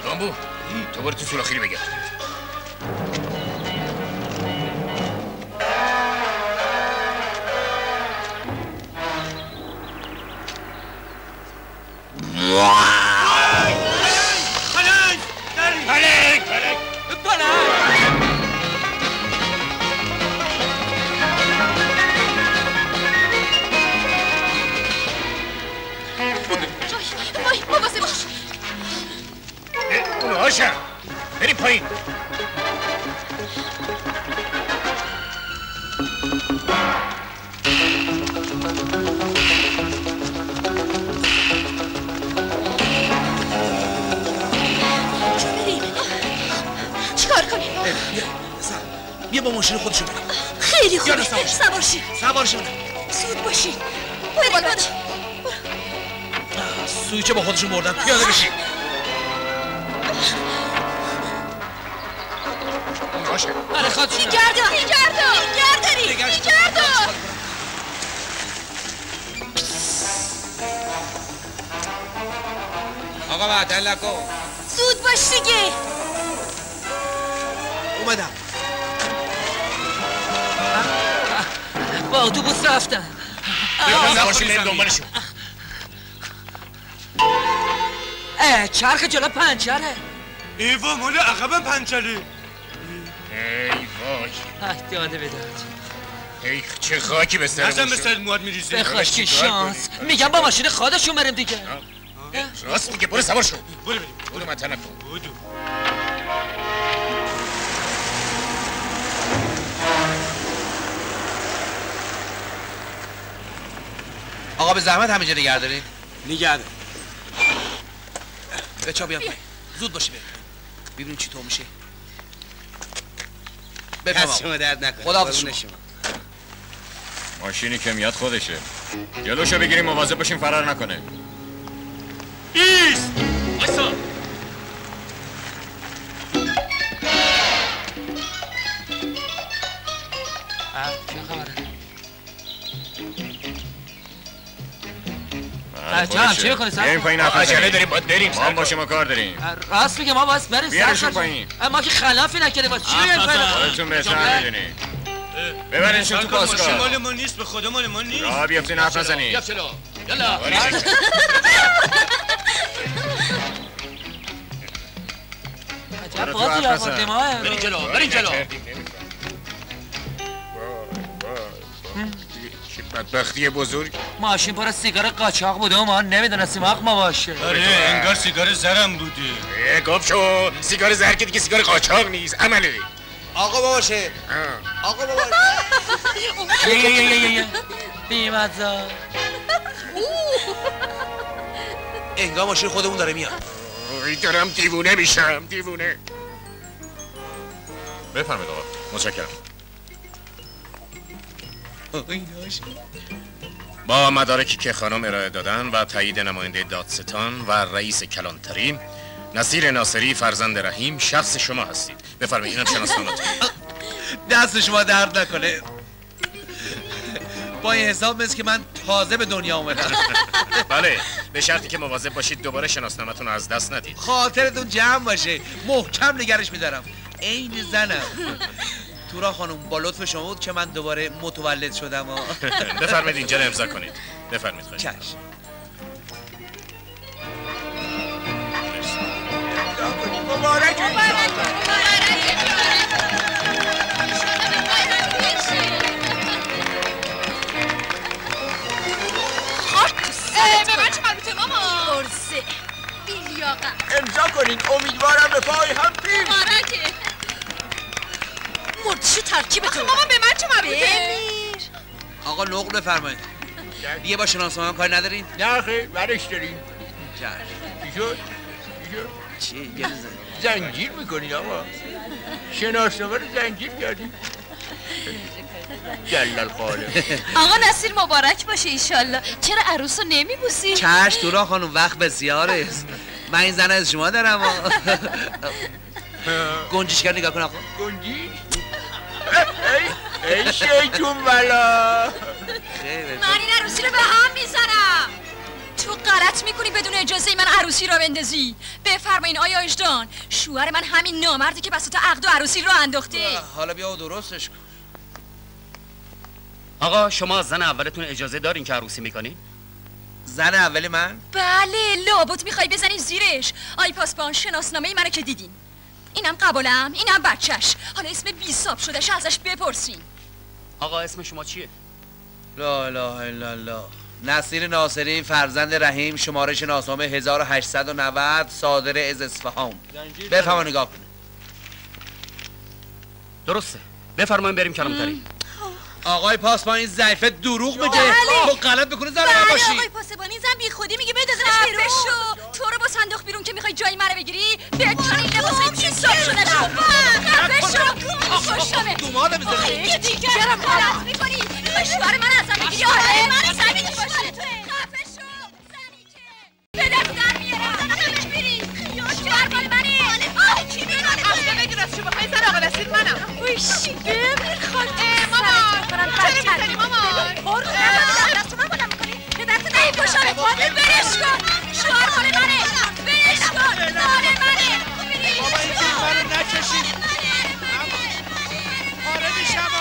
گامبو تو برو تو سولاخی بگرد پلنگ بیا با ماشین خودشون بریم خیلی خوبه. یالا سوار شو. سوار شی سوار شو زود باشی بریم بالا سویچه با خودشون بردن. پیاده بشین آره خودشون بیگردم بیگرداری بیگردم آقا معطل نکن. زود باش دیگه. با اتوبوس رفتن دنبالشون اه چرخ جلو پنچره ایوا مال عقبم پنچره ای وای. اه داده بداد. ای چه خاکی به سر نزن به سر مواد میریزی. به خاش که شانس. میگم با ماشین خودشون بریم دیگه. راست میگه برو سوار شو. برو بریم. برو مطمئن کن. آقا به زحمت همینجا نگه دارین. نگه به چا بیان پایین. زود باشی بریم. ببینیم چی تو میشه. بفهم دست شما درد نکنه. خدا شما. ماشینی که میاد خودشه. جلوشو بگیریم مواظب باشیم فرار نکنه. ایست! جان، خودشه. چی می‌کنی؟ صبر بیایم کن. پایین حرف عجله. داریم، باید بریم، ما سر با شما کار داریم راست میگه ما باید بریم بیارشون سرخوش. پایین. ما که خلافی نکردیم واسه چی بیایم پایین خودتون بهتر می‌دونی ببرینشون تو ماشین پاسکار مال ما نیست به خدا مال ما نیست راه بیافتین حرف نزنین بیا یلا عجب برو تو بازی حرف نزن. برین جلو برین جلو چه بدبختی بزرگ. ماشین پر از سیگار قاچاق بوده و ما نمی‌دونستیم حق ما باشه. آره انگار سیگار زرم بوده. اه، گفت شو. سیگار زهر که دیگه سیگار قاچاق نیست. عمله. آقا باشه. آقا بابا یه یه یه یه یه بیمزا انگار ماشین خودمون داره میاد. اوی دارم دیوونه میشم دیوونه. بفرمید آقا. متشکرم. با مدارکی که خانم ارائه دادن و تایید نماینده دادستان و رئیس کلانتری نصیر ناصری فرزند رحیم شخص شما هستید. بفرمایید اینم شناسنامه‌تون. دست شما درد نکنه. با این حساب مثل که من تازه به دنیا اومدم. بله به شرطی که مواظب باشید دوباره شناسنامه‌تون رو از دست ندید. خاطرتون جمع باشه. محکم نگرش میدارم. عین زنم. تورا خانم با لطف شما بود که من دوباره متولد شدم ها. [laughs] بفرمایید اینجا امضا کنید. بفرمایید خواهش چشم. مبارک. امضا کنین امیدوارم به پای هم پیر مبارکه. مردشو ترکیب تو؟ ماما به من چه مربوطه؟ آقا نقل بفرمایید. دیگه با شناسنامه هم کاری ندارین؟ نه خیلی برش داریم. شد؟ چی؟ زنجیر می‌کنی آقا. شناسنامه رو زنجیر کردی جلال خاله آقا نصیر مبارک باشه ایشالله. چرا عروس رو نمیبوسی؟ چش تورا خانم وقت بسیاره است. من این زن از شما دارم. [laughs] ها. گنجشگر نگاه کن آقا. گنجی ای ای شیطون بلا. من این عروسی رو به هم می‌زنم. تو غلط می‌کنی بدون اجازه من عروسی رو بندازی. بفرمایین آیا اجدان شوهر من همین نامردی که بساط عقد و عروسی رو انداخته. حالا بیا و درستش کن. آقا شما از زن اولتون اجازه دارین که عروسی می‌کنین؟ زن اولی من؟ بله لابد می‌خوای بزنی زیرش. آی پاسبان شناسنامه منو که دیدین. اینم قبولم اینم بچهش. حالا اسم بیساب شدهش ازش بپرسین آقا اسم شما چیه؟ لا اله الا الله. نصیر ناصری فرزند رحیم شماره شناسنامه 1890 صادر از اصفهان. بفهم نگاه کن درسته. بفرمایید بریم کلانتری آقای پاسبان این ضعیفه دروغ میگه. بله. تو غلط بکنه زن بله باشی. آقای پاسبانی زن بی خودی میگه بدازنش بیرون. شو. تو رو با صندوق بیرون که می‌خوای جای منو بگیری به چون این لباسای بیساب شده؟ شو. خفه شو خوشمه دوماده بزنی یه دیگه چرا غلط می‌کنی. می‌خوای شوهر من ازم بگیری آره من که باشه. خفه شو. زنی که به دست در میارم همش میری. شوهر مال منه. آه کی بگیر از شما. خیلی زن آقا نصیر منم. ویش بمیر می‌کنم چرا می‌زنی مامان. دست من بلا می‌کنی. به دست نهی پشاره مامان برش کن. شوار مال منه. برش کن. مال منه. بابا این فیلم رو نکشید. پاره میشم